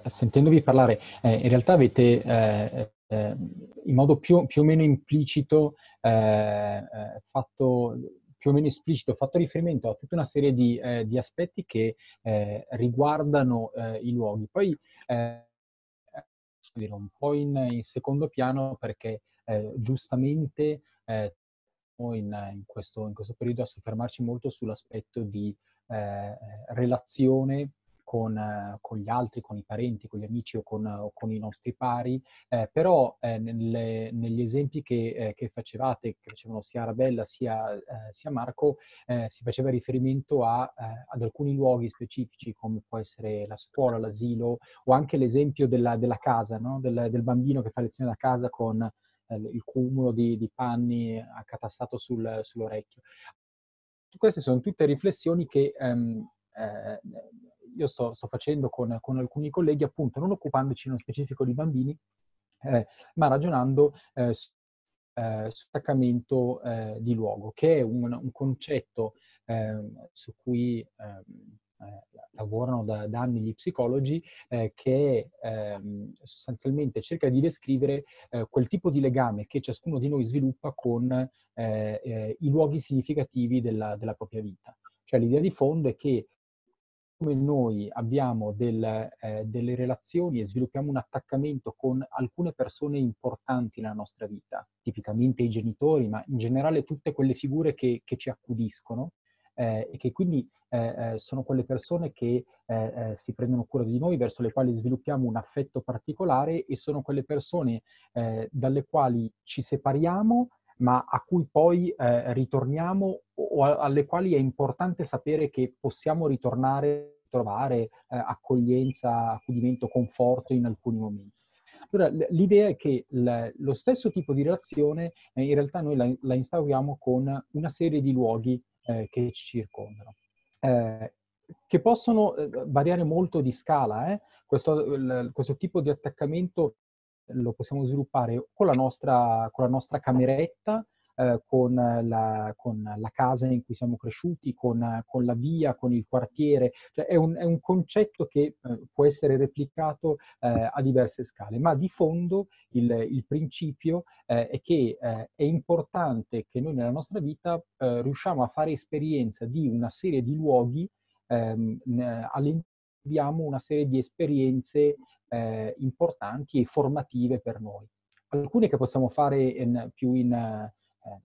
sentendovi parlare, eh, in realtà avete eh, eh, in modo più, più o meno implicito eh, eh, fatto più o meno esplicito, fatto riferimento a tutta una serie di, eh, di aspetti che eh, riguardano eh, i luoghi. Poi eh, un po' in, in, secondo piano perché eh, giustamente in, in, questo, in, questo, periodo a soffermarci molto sull'aspetto di relazione con, eh, con, gli altri, con i parenti, con gli amici o con, o con i nostri pari, eh, però eh, nelle, negli esempi che, eh, che, facevate, che facevano sia Arabella sia, eh, sia Marco, eh, si faceva riferimento a, ad alcuni luoghi specifici come può essere la scuola, l'asilo o anche l'esempio della, della casa, no? del, del, bambino che fa lezione da casa con il cumulo di, di panni accatastato sul, sull'orecchio. Queste sono tutte riflessioni che ehm, eh, io sto, sto facendo con, con, alcuni colleghi, appunto non occupandoci nello specifico di bambini, eh, ma ragionando eh, su, eh, su attaccamento eh, di luogo, che è un, un concetto ehm, su cui ehm, eh, lavorano da, da, anni gli psicologi, eh, che ehm, sostanzialmente cerca di descrivere quel tipo di legame che ciascuno di noi sviluppa con i luoghi significativi della, della, propria vita. Cioè l'idea di fondo è che noi abbiamo del, eh, delle relazioni e sviluppiamo un attaccamento con alcune persone importanti nella nostra vita, tipicamente i genitori, ma in generale tutte quelle figure che, che ci accudiscono eh, e che quindi eh, eh sono quelle persone che eh, eh, si prendono cura di noi, verso le quali sviluppiamo un affetto particolare e sono quelle persone dalle quali ci separiamo ma a cui poi eh, ritorniamo o alle quali è importante sapere che possiamo ritornare, trovare eh, accoglienza, accudimento, conforto in alcuni momenti. Allora, l'idea è che lo stesso tipo di relazione eh, in realtà noi la, la, instauriamo con una serie di luoghi eh, che ci circondano, eh, che possono eh, variare molto di scala. Questo, questo tipo di attaccamento lo possiamo sviluppare con la nostra, con la nostra cameretta, eh, con, la, con, la, casa in cui siamo cresciuti, con, con la via, con il quartiere. Cioè è, un, è, un, concetto che eh, può essere replicato eh, a diverse scale, ma di fondo il, il principio eh, è che eh, è importante che noi nella nostra vita eh, riusciamo a fare esperienza di una serie di luoghi ehm, all'interno abbiamo una serie di esperienze eh, importanti e formative per noi. Alcune che possiamo fare in, più in, eh,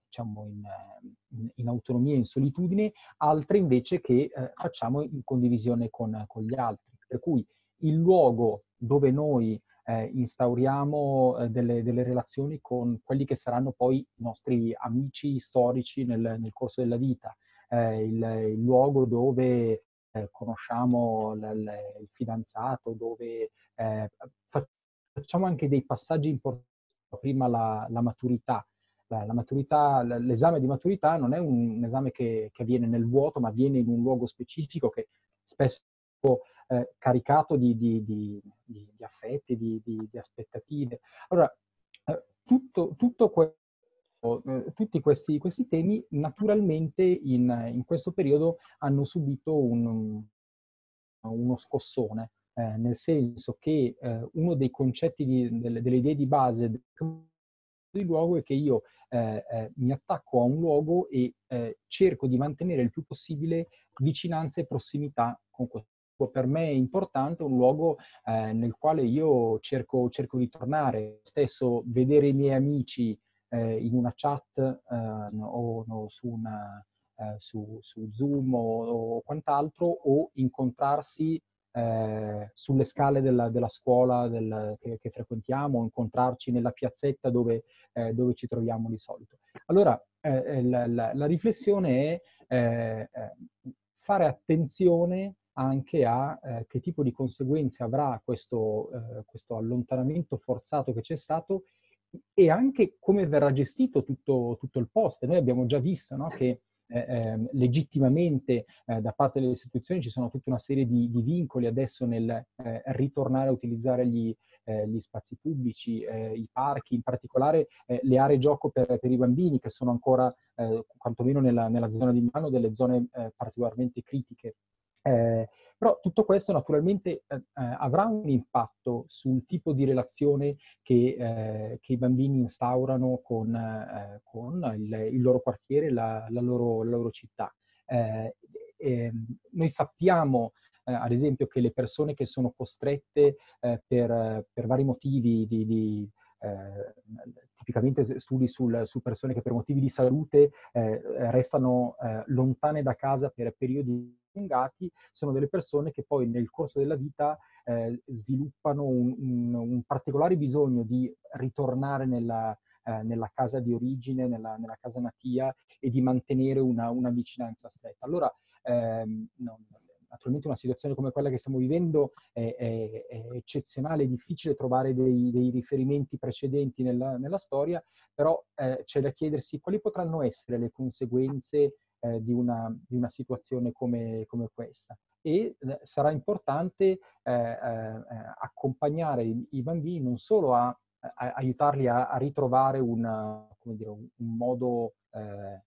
diciamo in, in, autonomia, in solitudine, altre invece che eh, facciamo in condivisione con, con, gli altri. Per cui il luogo dove noi eh, instauriamo eh, delle, delle, relazioni con quelli che saranno poi i nostri amici storici nel, nel corso della vita, eh, il, il luogo dove eh, conosciamo l- il fidanzato, dove eh, facciamo anche dei passaggi importanti, prima la, la maturità. La, maturità. L'esame di maturità non è un, esame che, che, avviene nel vuoto, ma avviene in un luogo specifico che spesso è eh, caricato di, di, di, di affetti, di, aspettative. Allora, eh, tutto, tutto questo tutti questi, questi, temi naturalmente in, in, questo periodo hanno subito un, uno scossone, eh, nel senso che eh, uno dei concetti, di, delle, delle, idee di base del luogo è che io eh, eh, mi attacco a un luogo e eh, cerco di mantenere il più possibile vicinanza e prossimità con questo. Per me è importante un luogo eh, nel quale io cerco, cerco, di tornare, stesso vedere i miei amici in una chat o no, su una, eh, su, su, Zoom o, o, quant'altro, o incontrarsi eh, sulle scale della, della scuola del, che, che, frequentiamo, incontrarci nella piazzetta dove, eh, dove ci troviamo di solito. Allora, eh, eh, la, la, la, riflessione è fare attenzione anche a eh, che tipo di conseguenze avrà questo, eh, questo, allontanamento forzato che c'è stato e anche come verrà gestito tutto, tutto il post. Noi abbiamo già visto no, che eh, ehm, legittimamente eh, da parte delle istituzioni ci sono tutta una serie di, di vincoli adesso nel eh, ritornare a utilizzare gli, eh, gli spazi pubblici, eh, i parchi, in particolare eh, le aree gioco per, per, i bambini che sono ancora, quantomeno nella, nella, zona di Milano, delle zone particolarmente critiche. Eh, però tutto questo naturalmente eh, avrà un impatto sul tipo di relazione che, eh, che i bambini instaurano con, eh, con il, il, loro quartiere, la, la, loro, la loro, città. Ehm, noi sappiamo eh, ad esempio che le persone che sono costrette eh, per, per, vari motivi di, di eh, tipicamente studi sul, su persone che per motivi di salute eh, restano eh, lontane da casa per periodi allungati, sono delle persone che poi nel corso della vita eh, sviluppano un, un, un, particolare bisogno di ritornare nella, eh, nella casa di origine, nella, nella, casa natia e di mantenere una, una vicinanza stretta. Allora, ehm, non, naturalmente una situazione come quella che stiamo vivendo è, è, è eccezionale, è difficile trovare dei, dei riferimenti precedenti nella, nella storia, però eh, c'è da chiedersi quali potranno essere le conseguenze eh, di, una, di, una, situazione come, come questa. E eh, sarà importante eh, eh, accompagnare i, bambini non solo a, a aiutarli a, a ritrovare una, dire, un, un, modo eh,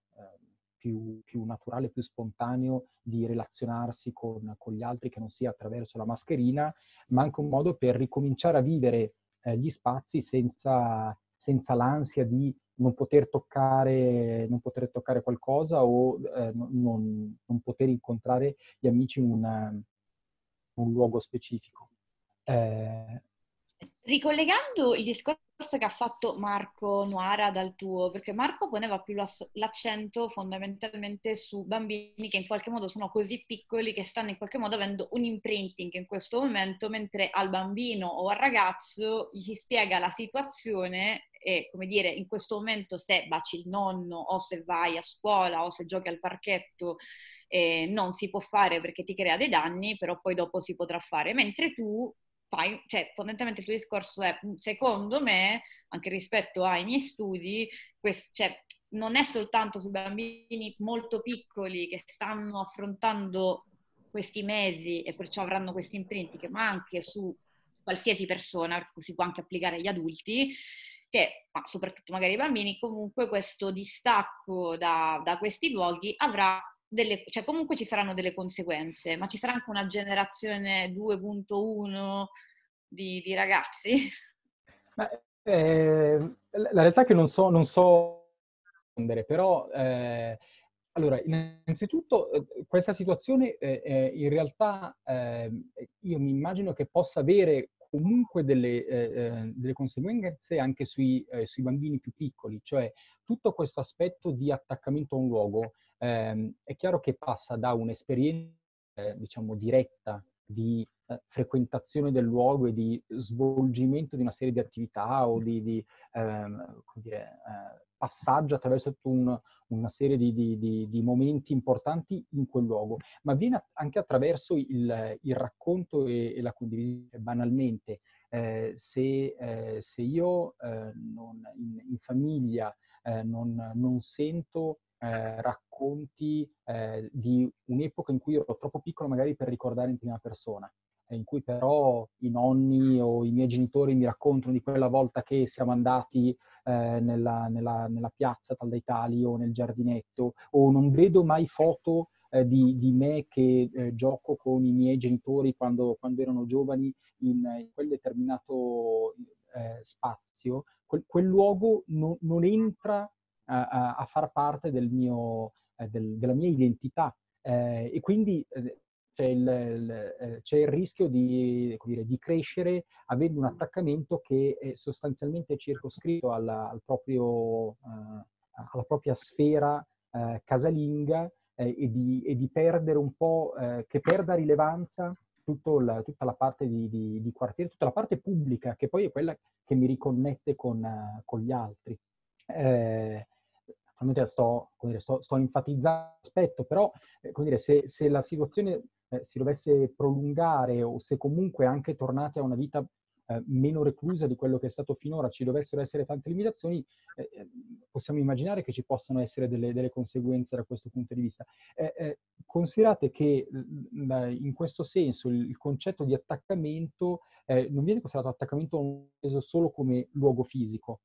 più, più, naturale, più spontaneo di relazionarsi con, con, gli altri che non sia attraverso la mascherina, ma anche un modo per ricominciare a vivere eh, gli spazi senza, senza l'ansia di non poter toccare, non poter toccare qualcosa o eh, non, non, poter incontrare gli amici in una, un luogo specifico. Eh, Ricollegando il discorso che ha fatto Marco Nuara dal tuo, perché Marco poneva più l'accento fondamentalmente su bambini che in qualche modo sono così piccoli che stanno in qualche modo avendo un imprinting in questo momento, mentre al bambino o al ragazzo gli si spiega la situazione e come dire in questo momento se baci il nonno o se vai a scuola o se giochi al parchetto eh, non si può fare perché ti crea dei danni, però poi dopo si potrà fare, mentre tu fai, cioè fondamentalmente il tuo discorso è, secondo me, anche rispetto ai miei studi, questo, cioè, non è soltanto sui bambini molto piccoli che stanno affrontando questi mesi e perciò avranno questi imprinting, ma anche su qualsiasi persona, perché si può anche applicare agli adulti, che, ma soprattutto magari i bambini, comunque questo distacco da, da questi luoghi avrà delle, cioè comunque ci saranno delle conseguenze, ma ci sarà anche una generazione 2.1 di, di ragazzi? Ma, eh, la realtà è che non so, non so rispondere, però eh, allora, innanzitutto eh, questa situazione eh, in realtà ehm, io mi immagino che possa avere comunque delle, eh, delle conseguenze anche sui, eh, sui, bambini più piccoli, cioè tutto questo aspetto di attaccamento a un luogo ehm, è chiaro che passa da un'esperienza, eh, diciamo, diretta di eh, frequentazione del luogo e di svolgimento di una serie di attività o di, di ehm, dire, eh, passaggio attraverso un, una serie di, di, di, momenti importanti in quel luogo, ma avviene anche attraverso il, il racconto e, e, la condivisione. Banalmente, eh, se, eh, se, io eh, non, in, in, famiglia eh, non, non, sento eh, racconti eh, di un'epoca in cui ero troppo piccolo magari per ricordare in prima persona, in cui però i nonni o i miei genitori mi raccontano di quella volta che siamo andati eh, nella, nella, nella, piazza Tal dei Tali o nel giardinetto, o non vedo mai foto eh, di, di, me che eh, gioco con i miei genitori quando, quando erano giovani in, in quel determinato spazio, quel, quel luogo no, non entra a, far parte del mio, eh, del, della mia identità. Eh, e quindi c'è il, c'è il, rischio di, dire, di, crescere avendo un attaccamento che è sostanzialmente circoscritto alla, al proprio, uh, alla propria sfera uh, casalinga eh, e, di, e, di, perdere un po', uh, che perda rilevanza la, tutta la parte di, di, di, quartiere, tutta la parte pubblica, che poi è quella che mi riconnette con, con gli altri. Eh, sto, dire, sto, sto enfatizzando l'aspetto, però eh, dire, se, se, la situazione eh, si dovesse prolungare o se comunque anche tornate a una vita eh, meno reclusa di quello che è stato finora, ci dovessero essere tante limitazioni, eh, eh possiamo immaginare che ci possano essere delle, delle conseguenze da questo punto di vista. Eh, considerate che in questo senso il, il concetto di attaccamento non viene considerato attaccamento solo come luogo fisico,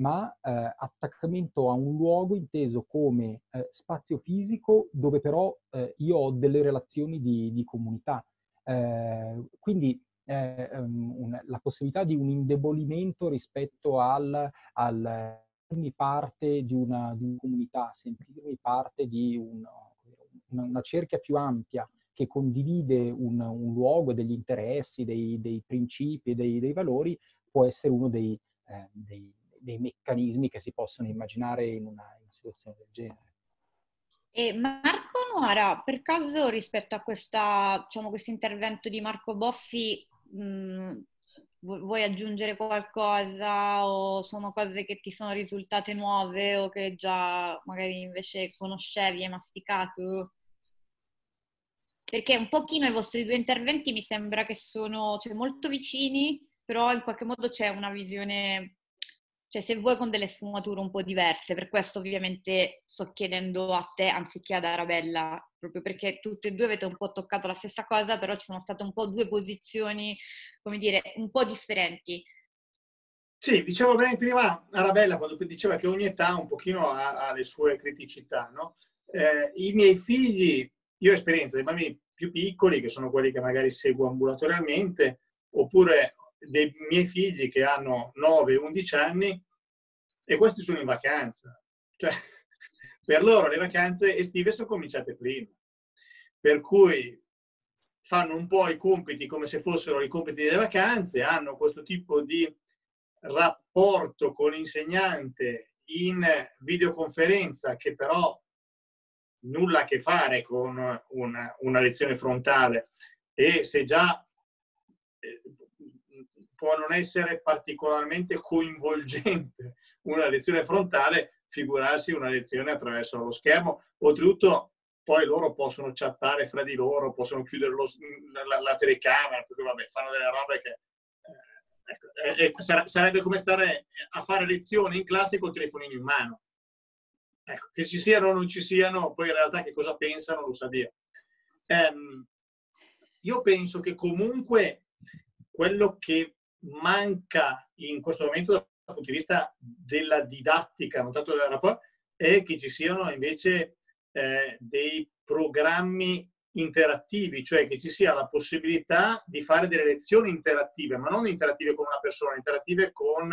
ma eh, attaccamento a un luogo inteso come eh, spazio fisico dove però eh, io ho delle relazioni di, di comunità. Eh, quindi um, un, la possibilità di un indebolimento rispetto al, al sentirmi parte di una, di una, comunità, sentirmi parte di un, una, una, cerchia più ampia che condivide un, un luogo, degli interessi, dei, dei principi, dei, dei, valori, può essere uno dei, eh, dei dei meccanismi che si possono immaginare in una, in una situazione del genere. E Marco Nuora, per caso rispetto a questa, diciamo, questo intervento di Marco Boffi, mm, vuoi aggiungere qualcosa o sono cose che ti sono risultate nuove o che già magari invece conoscevi e masticato? Perché un pochino i vostri due interventi mi sembra che sono cioè, molto vicini, però in qualche modo c'è una visione cioè se vuoi con delle sfumature un po' diverse, per questo ovviamente sto chiedendo a te anziché ad Arabella, proprio perché tutte e due avete un po' toccato la stessa cosa, però ci sono state un po' due posizioni, come dire, un po' differenti. Sì, dicevo bene prima Arabella quando diceva che ogni età un pochino ha, ha le sue criticità, no? eh, I miei figli, io ho esperienza dei bambini più piccoli, che sono quelli che magari seguo ambulatorialmente, oppure dei miei figli che hanno 9-11 anni e questi sono in vacanza. Cioè, per loro le vacanze estive sono cominciate prima. Per cui fanno un po' i compiti come se fossero i compiti delle vacanze, hanno questo tipo di rapporto con l'insegnante in videoconferenza che però nulla a che fare con una, una lezione frontale e se già eh, può non essere particolarmente coinvolgente una lezione frontale, figurarsi una lezione attraverso lo schermo. Oltretutto, poi loro possono chattare fra di loro, possono chiudere lo, la, la, telecamera, perché vabbè, fanno delle robe che eh, ecco, eh, sarebbe come stare a fare lezioni in classe col telefonino in mano. Ecco, che ci siano o non ci siano, poi in realtà che cosa pensano lo sa Dio. Ehm, io penso che comunque quello che manca in questo momento dal punto di vista della didattica, non tanto della rapport, è che ci siano invece eh, dei programmi interattivi, cioè che ci sia la possibilità di fare delle lezioni interattive, ma non interattive con una persona, interattive con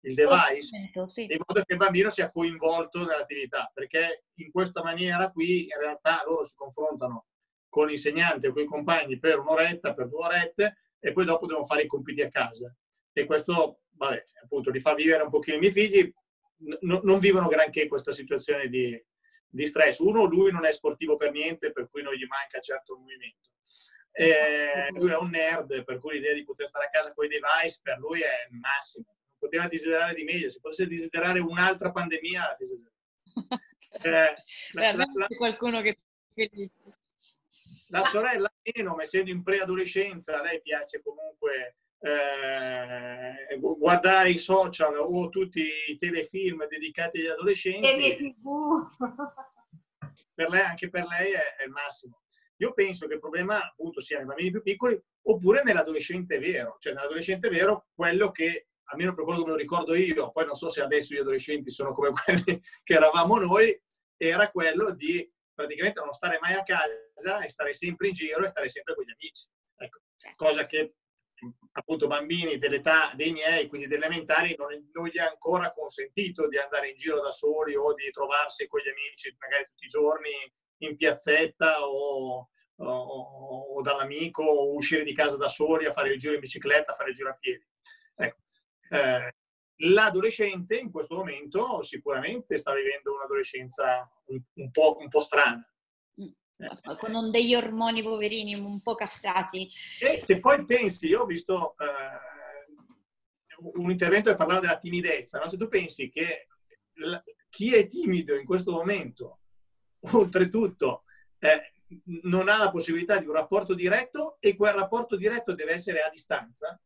il device, sì. in modo che il bambino sia coinvolto nell'attività, perché in questa maniera qui in realtà loro si confrontano con l'insegnante o con i compagni per un'oretta, per due orette, e poi dopo devono fare i compiti a casa. E questo, vabbè, appunto, li fa vivere un pochino i miei figli, n- non vivono granché questa situazione di, di, stress. Uno, lui non è sportivo per niente, per cui non gli manca certo il movimento. E lui è un nerd, per cui l'idea di poter stare a casa con i device per lui è il massimo. Non poteva desiderare di meglio. Se potesse desiderare un'altra pandemia, la desiderare. Eh, Beh, la, la, qualcuno che la sorella meno, ma essendo in preadolescenza, a lei piace comunque eh, guardare i social o tutti i telefilm dedicati agli adolescenti. per lei, anche per lei è, è, il massimo. Io penso che il problema appunto sia nei bambini più piccoli oppure nell'adolescente vero, cioè nell'adolescente vero quello che, almeno per quello che me lo ricordo io, poi non so se adesso gli adolescenti sono come quelli che eravamo noi, era quello di praticamente non stare mai a casa e stare sempre in giro e stare sempre con gli amici. Ecco, cosa che appunto bambini dell'età dei miei, quindi delle elementari, non, non, gli è ancora consentito di andare in giro da soli o di trovarsi con gli amici magari tutti i giorni in piazzetta o, o, o dall'amico o uscire di casa da soli a fare il giro in bicicletta, a fare il giro a piedi. Ecco. Eh, l'adolescente in questo momento sicuramente sta vivendo un'adolescenza un, un, po', un po' strana. Mm. Con degli ormoni poverini un po' castrati. E se poi pensi, io ho visto eh, un intervento che parlava della timidezza, no? se tu pensi che la, chi è timido in questo momento, oltretutto, eh, non ha la possibilità di un rapporto diretto e quel rapporto diretto deve essere a distanza,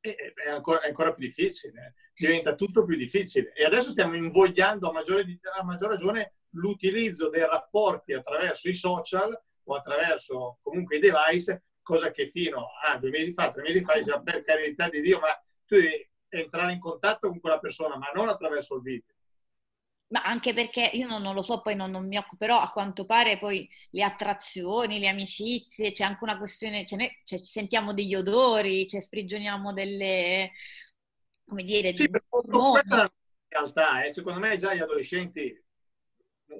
è ancora, è ancora, più difficile, diventa tutto più difficile. E adesso stiamo invogliando a maggiore, a maggior ragione l'utilizzo dei rapporti attraverso i social o attraverso comunque i device, cosa che fino a due mesi fa, tre mesi fa, diceva per carità di Dio, ma tu devi entrare in contatto con quella persona, ma non attraverso il video. Ma anche perché io non, non lo so, poi non, non, mi occupo, però a quanto pare poi le attrazioni, le amicizie, c'è anche una questione, cioè noi cioè, sentiamo degli odori, cioè sprigioniamo delle, come dire, sì, dei in realtà, eh, secondo me già gli adolescenti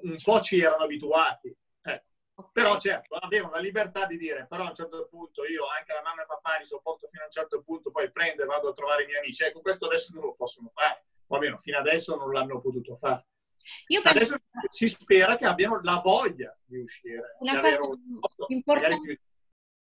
un po' ci erano abituati. Eh. Okay. Però certo, avevano la libertà di dire, però a un certo punto io anche la mamma e papà li sopporto fino a un certo punto, poi prendo e vado a trovare i miei amici. Ecco, questo adesso non lo possono fare, o almeno fino adesso non l'hanno potuto fare. Io penso... Adesso si spera che abbiano la voglia di uscire. Una cosa importante,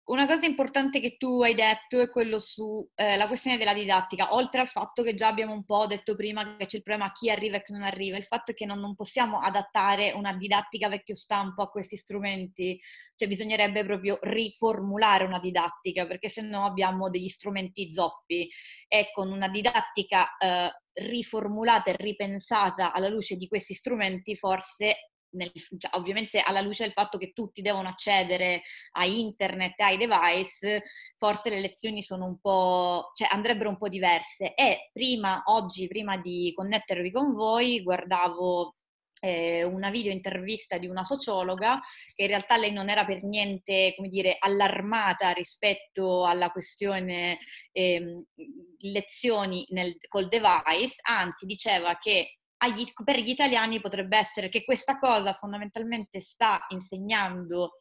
una cosa importante che tu hai detto è quello sulla eh, questione della didattica, oltre al fatto che già abbiamo un po' detto prima che c'è il problema chi arriva e chi non arriva, il fatto è che non, non possiamo adattare una didattica vecchio stampo a questi strumenti, cioè bisognerebbe proprio riformulare una didattica, perché se no abbiamo degli strumenti zoppi e con una didattica eh, riformulata e ripensata alla luce di questi strumenti forse nel, cioè, ovviamente alla luce del fatto che tutti devono accedere a internet e ai device, forse le lezioni sono un po', cioè andrebbero un po' diverse. E prima, oggi, prima di connettervi con voi, guardavo eh, una video intervista di una sociologa che in realtà lei non era per niente, come dire, allarmata rispetto alla questione eh, lezioni nel, col device, anzi diceva che agli, per gli italiani potrebbe essere che questa cosa fondamentalmente sta insegnando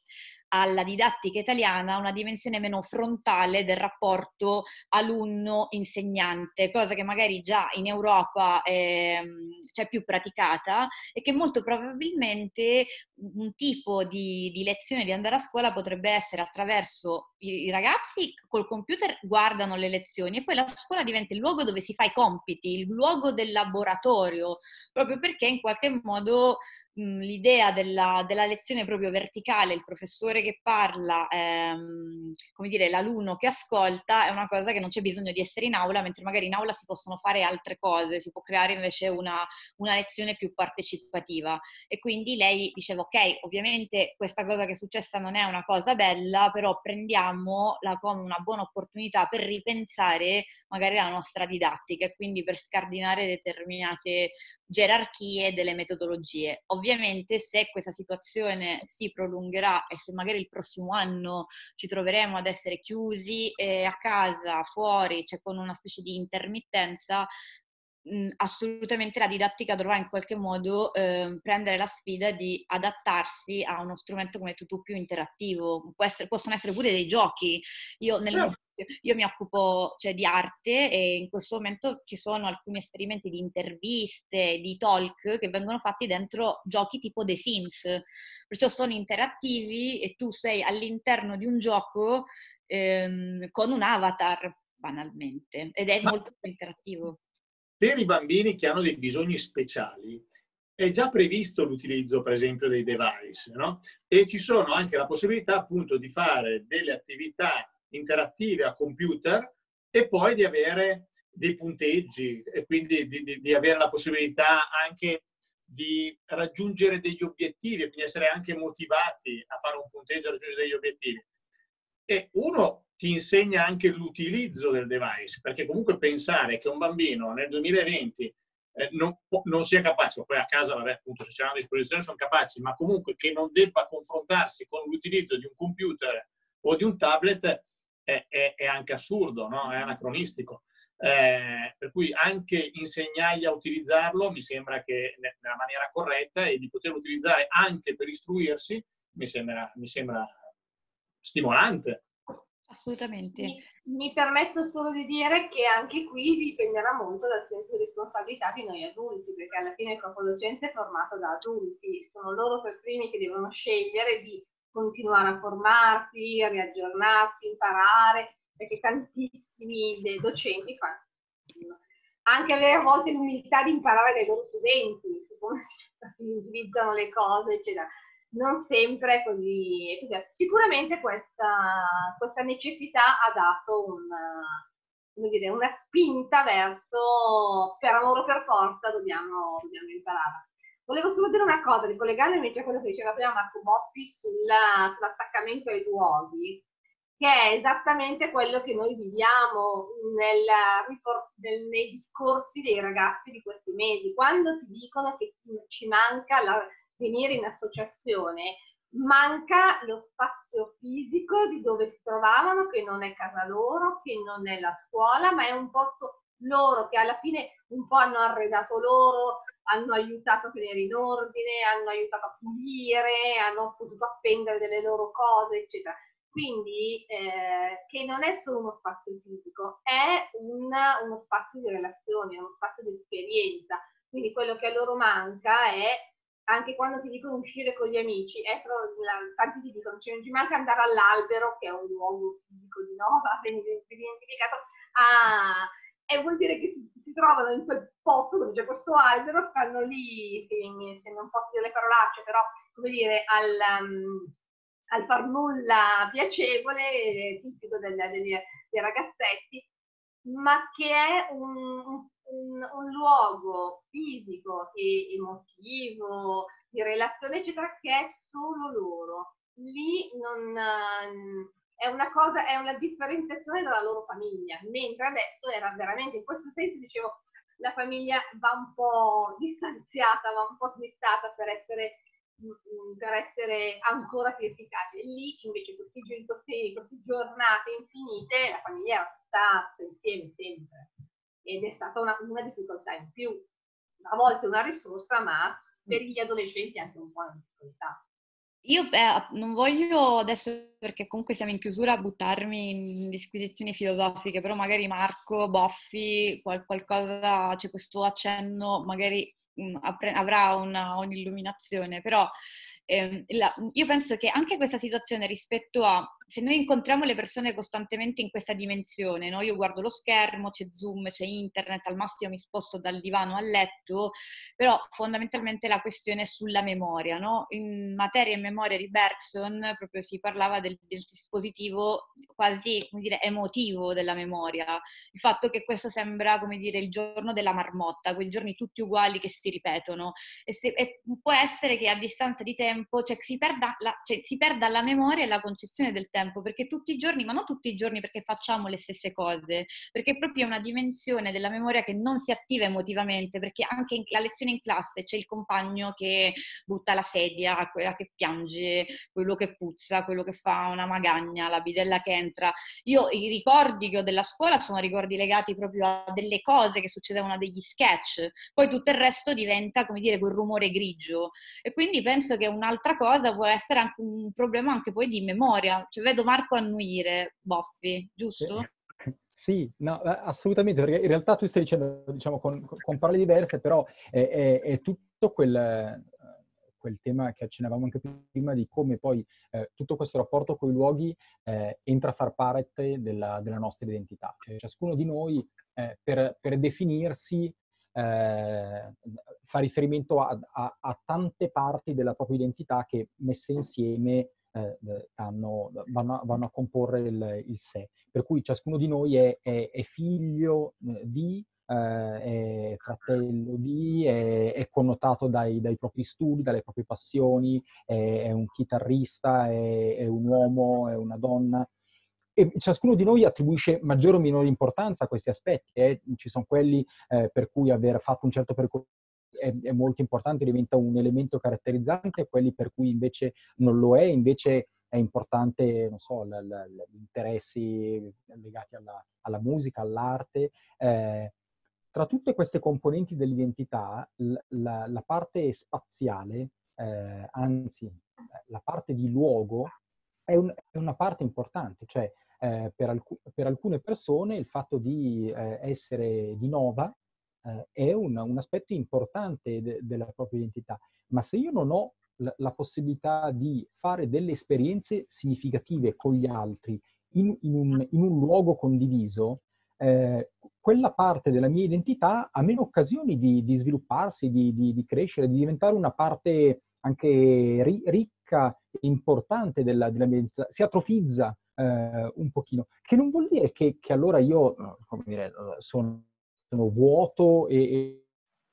alla didattica italiana una dimensione meno frontale del rapporto alunno-insegnante, cosa che magari già in Europa eh, c'è più praticata e che molto probabilmente un tipo di, di, lezione di andare a scuola potrebbe essere attraverso i, i ragazzi col computer guardano le lezioni e poi la scuola diventa il luogo dove si fa i compiti, il luogo del laboratorio, proprio perché in qualche modo l'idea della, della, lezione proprio verticale, il professore che parla, ehm, come dire, l'alunno che ascolta, è una cosa che non c'è bisogno di essere in aula, mentre magari in aula si possono fare altre cose, si può creare invece una, una lezione più partecipativa. E quindi lei diceva, ok, ovviamente questa cosa che è successa non è una cosa bella, però prendiamola come una buona opportunità per ripensare magari la nostra didattica e quindi per scardinare determinate gerarchie delle metodologie. Ovviamente se questa situazione si prolungherà e se magari il prossimo anno ci troveremo ad essere chiusi eh, a casa, fuori, cioè con una specie di intermittenza, assolutamente la didattica dovrà in qualche modo eh, prendere la sfida di adattarsi a uno strumento come tutto più interattivo. Essere, possono essere pure dei giochi. Io, nel, certo. io mi occupo cioè, di arte e in questo momento ci sono alcuni esperimenti di interviste, di talk che vengono fatti dentro giochi tipo The Sims. Perciò sono interattivi e tu sei all'interno di un gioco ehm, con un avatar banalmente ed è molto interattivo per i bambini che hanno dei bisogni speciali è già previsto l'utilizzo, per esempio, dei device, no? E ci sono anche la possibilità appunto di fare delle attività interattive a computer e poi di avere dei punteggi e quindi di, di, di avere la possibilità anche di raggiungere degli obiettivi quindi essere anche motivati a fare un punteggio e raggiungere degli obiettivi. E uno ti insegna anche l'utilizzo del device, perché comunque pensare che un bambino nel 2020 eh, non, non, sia capace, poi a casa, vabbè, appunto, se c'è una disposizione sono capaci, ma comunque che non debba confrontarsi con l'utilizzo di un computer o di un tablet è, è, è anche assurdo, no? è anacronistico. Eh, per cui anche insegnargli a utilizzarlo mi sembra che nella maniera corretta e di poterlo utilizzare anche per istruirsi mi sembra, mi sembra stimolante. Assolutamente. Mi, mi, permetto solo di dire che anche qui dipenderà molto dal senso di responsabilità di noi adulti, perché alla fine il corpo docente è formato da adulti, sono loro per primi che devono scegliere di continuare a formarsi, a riaggiornarsi, imparare, perché tantissimi dei docenti fanno anche avere a volte l'umiltà di imparare dai loro studenti su come si utilizzano le cose, eccetera non sempre è così. Sicuramente questa, questa necessità ha dato una, dire, una, spinta verso per amore o per forza dobbiamo, dobbiamo imparare. Volevo solo dire una cosa, ricollegarmi invece a quello che diceva prima Marco Boffi sulla, sull'attaccamento ai luoghi, che è esattamente quello che noi viviamo nel, nel, nei discorsi dei ragazzi di questi mesi. Quando ti dicono che ci manca la, venire in associazione, manca lo spazio fisico di dove si trovavano, che non è casa loro, che non è la scuola, ma è un posto loro che alla fine un po' hanno arredato loro, hanno aiutato a tenere in ordine, hanno aiutato a pulire, hanno potuto appendere delle loro cose, eccetera. Quindi eh, che non è solo uno spazio fisico, è una, uno spazio di relazione, uno spazio di esperienza. Quindi quello che a loro manca è anche quando ti dicono uscire con gli amici, eh, però, tanti ti dicono cioè, non ci manca andare all'albero, che è un luogo fisico di Nova, viene identificato, ah, e vuol dire che si, si, trovano in quel posto dove c'è questo albero, stanno lì, se, se non posso dire le parolacce, però come dire, al, um, al far nulla piacevole, tipico del, dei, dei ragazzetti, ma che è un, un, un luogo fisico e emotivo, di relazione, eccetera, che è solo loro. Lì non, è una cosa, è una differenziazione dalla loro famiglia, mentre adesso era veramente, in questo senso dicevo, la famiglia va un po' distanziata, va un po' smistata per essere, per essere ancora più efficace. Lì invece questi, questi, queste giornate infinite la famiglia tutta insieme sempre ed è stata una, una difficoltà in più. A volte una risorsa, ma per gli adolescenti anche un po' una difficoltà. Io eh, non voglio adesso, perché comunque siamo in chiusura, buttarmi in disquisizioni filosofiche, però magari Marco, Boffi, qual- qualcosa, c'è questo accenno, magari mh, avrà una, un'illuminazione, però eh, la, io penso che anche questa situazione rispetto a se noi incontriamo le persone costantemente in questa dimensione, no? io guardo lo schermo, c'è Zoom, c'è internet, al massimo mi sposto dal divano al letto, però fondamentalmente la questione è sulla memoria. No? In materia e memoria di Bergson proprio si parlava del, del dispositivo quasi dire, emotivo della memoria, il fatto che questo sembra come dire il giorno della marmotta, quei giorni tutti uguali che si ripetono e, se, e può essere che a distanza di tempo cioè, si, perda la, cioè, si perda la memoria e la concezione del tempo tempo, perché tutti i giorni, ma non tutti i giorni perché facciamo le stesse cose, perché è proprio una dimensione della memoria che non si attiva emotivamente, perché anche in la lezione in classe c'è il compagno che butta la sedia, quella che piange, quello che puzza, quello che fa una magagna, la bidella che entra. Io i ricordi che ho della scuola sono ricordi legati proprio a delle cose che succedevano a degli sketch, poi tutto il resto diventa, come dire, quel rumore grigio. E quindi penso che un'altra cosa può essere anche un problema anche poi di memoria, cioè vedo Marco annuire, Boffi, giusto? Sì, no, assolutamente, perché in realtà tu stai dicendo, diciamo, con, con parole diverse, però è, è, è tutto quel, quel, tema che accennavamo anche prima di come poi eh, tutto questo rapporto con i luoghi eh, entra a far parte della, della, nostra identità. Cioè, ciascuno di noi eh, per, per, definirsi eh, fa riferimento a, a, a, tante parti della propria identità che messe insieme eh, hanno, vanno, vanno, a comporre il, il, sé. Per cui ciascuno di noi è, è, è figlio eh, di, eh, è fratello di, è, è connotato dai, dai, propri studi, dalle proprie passioni, è, un chitarrista, è, un uomo, è una donna. E ciascuno di noi attribuisce maggiore o minore importanza a questi aspetti. Eh? Ci sono quelli eh, per cui aver fatto un certo percorso è, è, molto importante, diventa un elemento caratterizzante, quelli per cui invece non lo è, invece è importante, non so, l- l- gli interessi legati alla, alla musica, all'arte. Eh, tra tutte queste componenti dell'identità, l- la, la, parte spaziale, eh, anzi la parte di luogo, è, un, è una parte importante, cioè eh, per, alc- per, alcune persone il fatto di eh, essere di Nova eh, è un, un, aspetto importante de- della propria identità, ma se io non ho la, la possibilità di fare delle esperienze significative con gli altri in, in, un, in un, luogo condiviso, eh, quella parte della mia identità ha meno occasioni di, di svilupparsi, di, di, di, crescere, di diventare una parte anche ri, ricca e importante della, della, mia identità, si atrofizza eh, un pochino, che non vuol dire che, che allora io, come dire, sono, sono vuoto e, e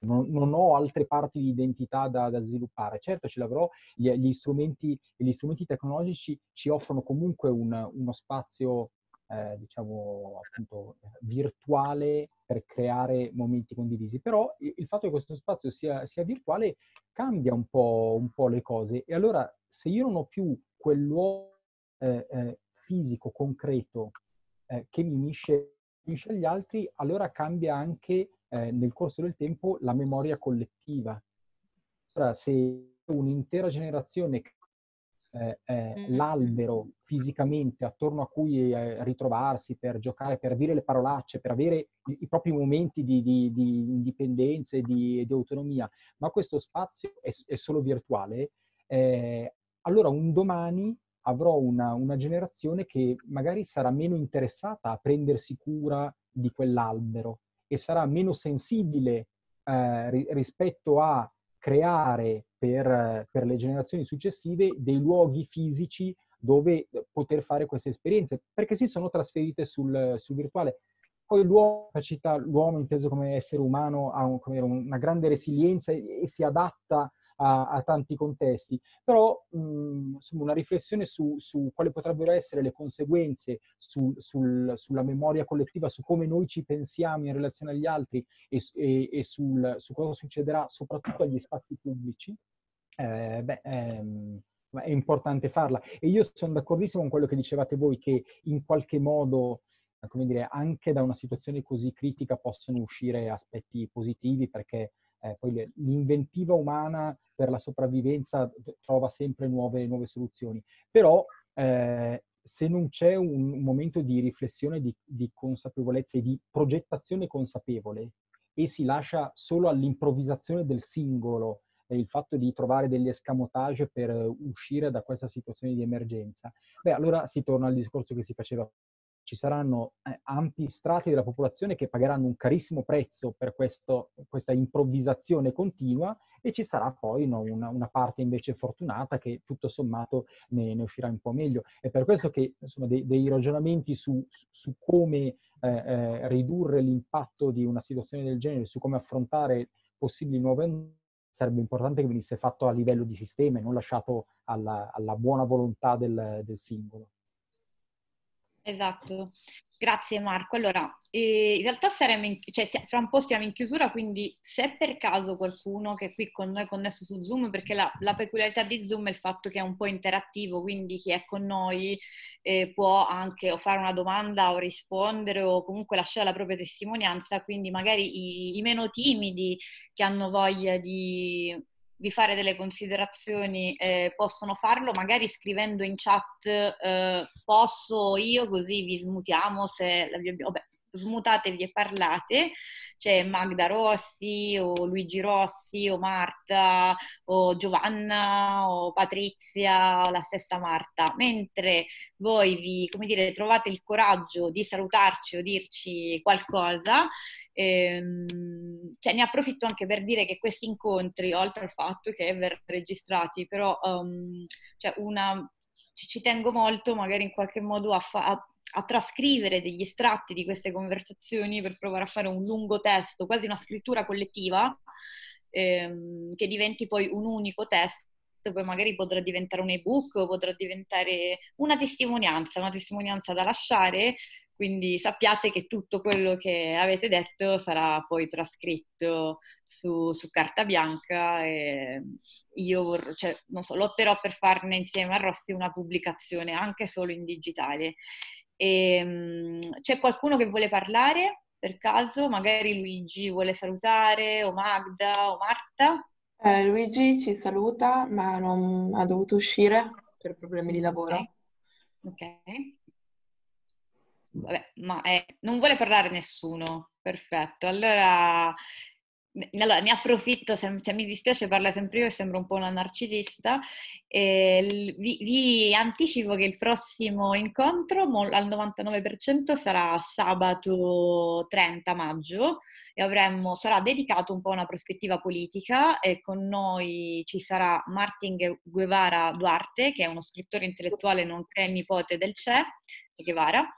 non, non, ho altre parti di identità da, da sviluppare. Certo, ce l'avrò, gli, gli, strumenti, gli strumenti tecnologici ci offrono comunque un, uno spazio, eh, diciamo, appunto, virtuale per creare momenti condivisi. Però il, il fatto che questo spazio sia, sia virtuale cambia un po', un po', le cose. E allora, se io non ho più quel luogo eh, eh, fisico, concreto, eh, che mi unisce, unisce agli altri, allora cambia anche eh, nel corso del tempo la memoria collettiva. Allora, se un'intera generazione eh, eh, l'albero fisicamente attorno a cui eh, ritrovarsi per giocare, per dire le parolacce, per avere i, i propri momenti di, di, di indipendenza e di, di, autonomia, ma questo spazio è, è solo virtuale, eh, allora un domani avrò una, una, generazione che magari sarà meno interessata a prendersi cura di quell'albero e sarà meno sensibile eh, ri- rispetto a creare per, per, le generazioni successive dei luoghi fisici dove poter fare queste esperienze, perché si sono trasferite sul, sul virtuale. Poi l'uomo, l'uomo inteso come essere umano ha un, come una grande resilienza e, e si adatta a, a tanti contesti, però mh, insomma, una riflessione su, su, quali potrebbero essere le conseguenze su, sul, sulla memoria collettiva, su come noi ci pensiamo in relazione agli altri e, e, e sul, su cosa succederà soprattutto agli spazi pubblici, eh, beh, ehm, è importante farla. E io sono d'accordissimo con quello che dicevate voi, che in qualche modo come dire, anche da una situazione così critica possono uscire aspetti positivi perché eh, poi l'inventiva umana per la sopravvivenza trova sempre nuove, nuove soluzioni. Però eh, se non c'è un, momento di riflessione, di, di consapevolezza e di progettazione consapevole e si lascia solo all'improvvisazione del singolo e il fatto di trovare degli escamotage per uscire da questa situazione di emergenza, beh, allora si torna al discorso che si faceva ci saranno eh, ampi strati della popolazione che pagheranno un carissimo prezzo per questo, questa improvvisazione continua e ci sarà poi no, una, una, parte invece fortunata che tutto sommato ne, ne, uscirà un po' meglio. È per questo che insomma, dei, dei ragionamenti su, su come eh, eh, ridurre l'impatto di una situazione del genere, su come affrontare possibili nuove sarebbe importante che venisse fatto a livello di sistema e non lasciato alla, alla buona volontà del, del singolo. Esatto, grazie Marco. Allora, eh, in realtà saremo in, cioè, fra un po' stiamo in chiusura, quindi se per caso qualcuno che è qui con noi connesso su Zoom, perché la, la peculiarità di Zoom è il fatto che è un po' interattivo, quindi chi è con noi eh, può anche o fare una domanda o rispondere o comunque lasciare la propria testimonianza, quindi magari i, i meno timidi che hanno voglia di di fare delle considerazioni eh, possono farlo? Magari scrivendo in chat eh, posso io così vi smutiamo se vabbè, smutatevi e parlate, c'è Magda Rossi o Luigi Rossi o Marta o Giovanna o Patrizia la stessa Marta, mentre voi vi, come dire, trovate il coraggio di salutarci o dirci qualcosa, ehm, cioè ne approfitto anche per dire che questi incontri, oltre al fatto che verranno registrati, però um, cioè una, ci, ci, tengo molto magari in qualche modo a, fa- a a trascrivere degli estratti di queste conversazioni per provare a fare un lungo testo, quasi una scrittura collettiva, ehm, che diventi poi un unico testo poi magari potrà diventare un ebook, potrà diventare una testimonianza, una testimonianza da lasciare, quindi sappiate che tutto quello che avete detto sarà poi trascritto su, su carta bianca e io vorrò, cioè, so, lotterò per farne insieme a Rossi una pubblicazione anche solo in digitale. E, um, c'è qualcuno che vuole parlare per caso? Magari Luigi vuole salutare o Magda o Marta? Eh, Luigi ci saluta ma non ha dovuto uscire per problemi di lavoro. Ok. okay. Vabbè, ma eh, non vuole parlare nessuno. Perfetto. Allora allora, ne approfitto, sem- cioè, mi dispiace parlare sempre io, sembro un po' una narcisista. Eh, vi, vi, anticipo che il prossimo incontro al 99% sarà sabato 30 maggio e avremmo, sarà dedicato un po' a una prospettiva politica e con noi ci sarà Martin Guevara Duarte, che è uno scrittore intellettuale nonché nipote del CE, Guevara,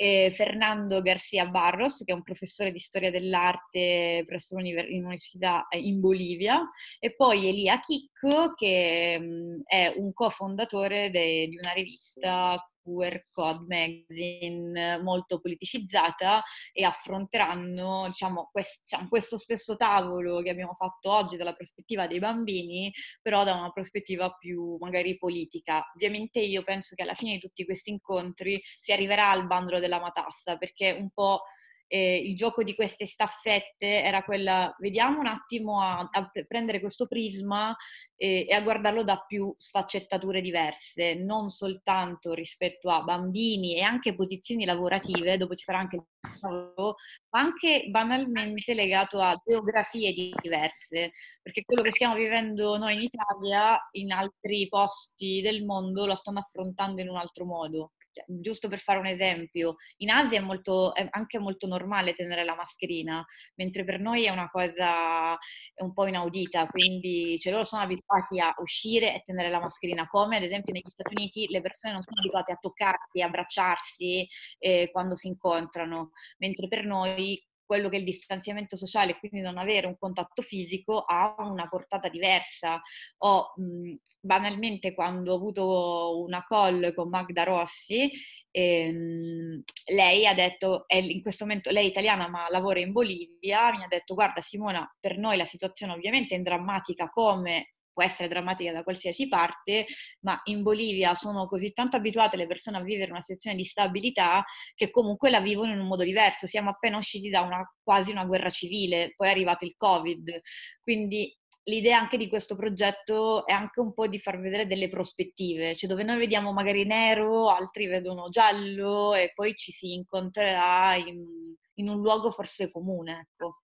e Fernando Garcia Barros, che è un professore di storia dell'arte presso l'università in Bolivia, e poi Elia Chicco, che mm, è un cofondatore de, di una rivista QR Code Magazine molto politicizzata e affronteranno diciamo, diciamo, questo stesso tavolo che abbiamo fatto oggi dalla prospettiva dei bambini, però da una prospettiva più magari politica. Ovviamente io penso che alla fine di tutti questi incontri si arriverà al bandolo della matassa, perché un po' eh, il gioco di queste staffette era quella, vediamo un attimo a, a prendere questo prisma eh, e a guardarlo da più sfaccettature diverse, non soltanto rispetto a bambini e anche posizioni lavorative, dove ci sarà anche il lavoro, ma anche banalmente legato a geografie diverse, perché quello che stiamo vivendo noi in Italia, in altri posti del mondo lo stanno affrontando in un altro modo. Cioè, giusto per fare un esempio, in Asia è, molto, è, anche molto normale tenere la mascherina, mentre per noi è una cosa è un po' inaudita, quindi cioè, loro sono abituati a uscire e tenere la mascherina, come ad esempio negli Stati Uniti le persone non sono abituate a toccarsi, abbracciarsi eh, quando si incontrano, mentre per noi quello che è il distanziamento sociale, quindi non avere un contatto fisico, ha una portata diversa. O mh, banalmente quando ho avuto una call con Magda Rossi, ehm, lei ha detto, in questo momento lei è italiana ma lavora in Bolivia, mi ha detto guarda Simona, per noi la situazione ovviamente è drammatica come può essere drammatica da qualsiasi parte, ma in Bolivia sono così tanto abituate le persone a vivere una situazione di stabilità che comunque la vivono in un modo diverso. Siamo appena usciti da una, quasi una guerra civile, poi è arrivato il Covid, quindi l'idea anche di questo progetto è anche un po' di far vedere delle prospettive, cioè dove noi vediamo magari nero, altri vedono giallo e poi ci si incontrerà in, in un luogo forse comune. Ecco.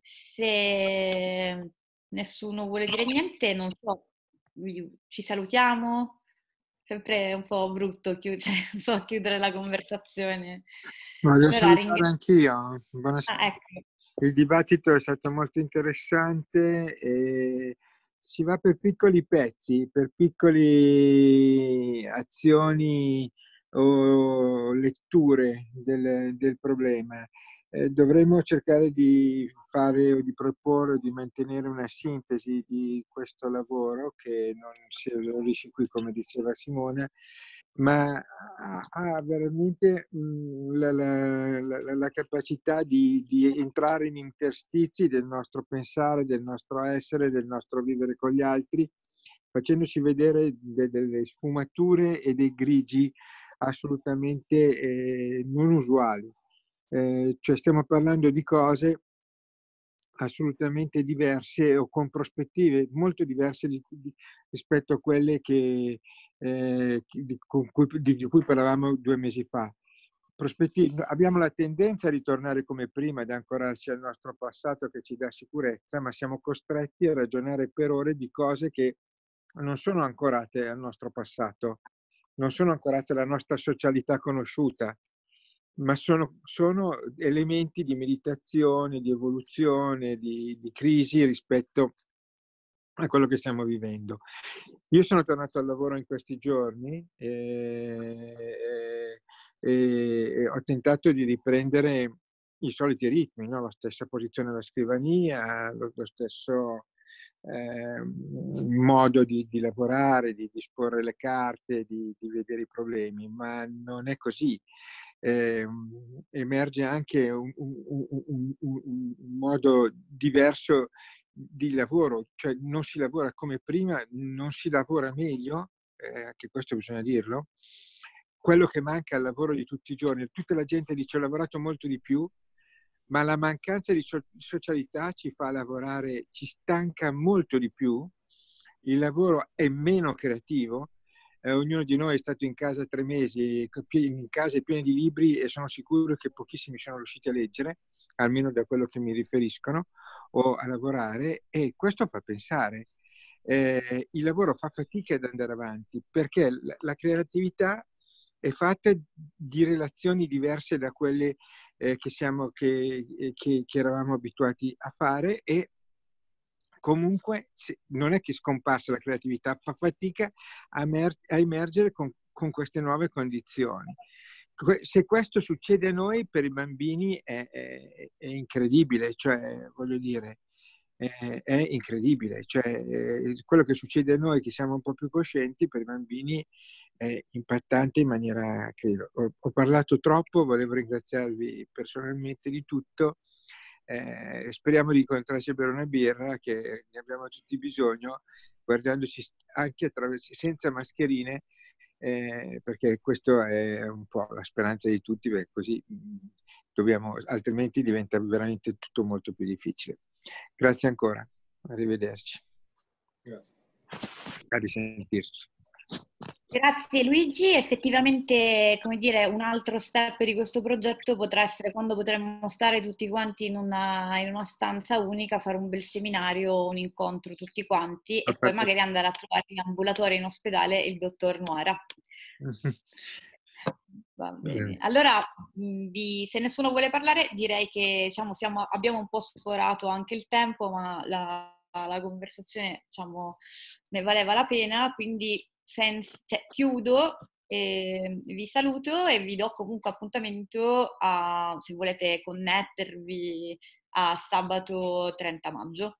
Se nessuno vuole dire niente, non so, ci salutiamo? Sempre un po' brutto chiud- cioè, so, chiudere la conversazione. Voglio allora, salutare ring... anch'io. Buonasera. Ah, ecco. Il dibattito è stato molto interessante e si va per piccoli pezzi, per piccole azioni o letture del, del problema eh, dovremmo cercare di fare o di proporre o di mantenere una sintesi di questo lavoro che non si esaurisce qui come diceva Simona, ma ha, veramente mm, la, la, la, la, capacità di, di, entrare in interstizi del nostro pensare, del nostro essere, del nostro vivere con gli altri, facendoci vedere de, delle sfumature e dei grigi assolutamente eh, non usuali eh, cioè stiamo parlando di cose assolutamente diverse o con prospettive molto diverse di, di, rispetto a quelle che, eh, di, cui, di, cui, parlavamo due mesi fa. abbiamo la tendenza a ritornare come prima, ad ancorarci al nostro passato che ci dà sicurezza, ma siamo costretti a ragionare per ore di cose che non sono ancorate al nostro passato, non sono ancorate alla nostra socialità conosciuta, ma sono, sono, elementi di meditazione, di evoluzione, di, di, crisi rispetto a quello che stiamo vivendo. Io sono tornato al lavoro in questi giorni e, e, e ho tentato di riprendere i soliti ritmi, no? la stessa posizione alla scrivania, lo, lo stesso eh, modo di, di, lavorare, di disporre le carte, di, di, vedere i problemi, ma non è così. Eh, emerge anche un, un, un, un, modo diverso di lavoro, cioè non si lavora come prima, non si lavora meglio, eh, anche questo bisogna dirlo. Quello che manca al lavoro di tutti i giorni, tutta la gente dice ho lavorato molto di più, ma la mancanza di socialità ci fa lavorare, ci stanca molto di più, il lavoro è meno creativo, eh, ognuno di noi è stato in casa tre mesi, in case piene di libri e sono sicuro che pochissimi sono riusciti a leggere, almeno da quello che mi riferiscono, o a lavorare e questo fa pensare. Eh, il lavoro fa fatica ad andare avanti perché la, la creatività è fatta di relazioni diverse da quelle eh, che, siamo, che, eh, che, che, eravamo abituati a fare e comunque non è che scomparsa la creatività, fa fatica a, mer- a emergere con, con, queste nuove condizioni. Se questo succede a noi, per i bambini è, è, è incredibile, cioè voglio dire, è, è incredibile. Cioè, eh, quello che succede a noi che siamo un po' più coscienti, per i bambini è impattante in maniera, credo. Ho, ho parlato troppo, volevo ringraziarvi personalmente di tutto. Eh, speriamo di incontrarci a bere una birra, che ne abbiamo tutti bisogno, guardandoci anche attraverso, senza mascherine, eh, perché questa è un po' la speranza di tutti, perché così mm, dobbiamo, altrimenti diventa veramente tutto molto più difficile. Grazie ancora, arrivederci. Grazie. A risentirci. Grazie Luigi, effettivamente come dire un altro step di questo progetto potrà essere quando potremmo stare tutti quanti in una, in una stanza unica, fare un bel seminario, un incontro tutti quanti Perfetto. e poi magari andare a trovare in ambulatorio in ospedale il dottor Nuara. Va bene. Allora, vi, se nessuno vuole parlare, direi che diciamo, siamo, abbiamo un po' sforato anche il tempo, ma la, la conversazione diciamo, ne valeva la pena, quindi senza, cioè, chiudo, eh, vi saluto e vi do comunque appuntamento a, se volete connettervi a sabato 30 maggio.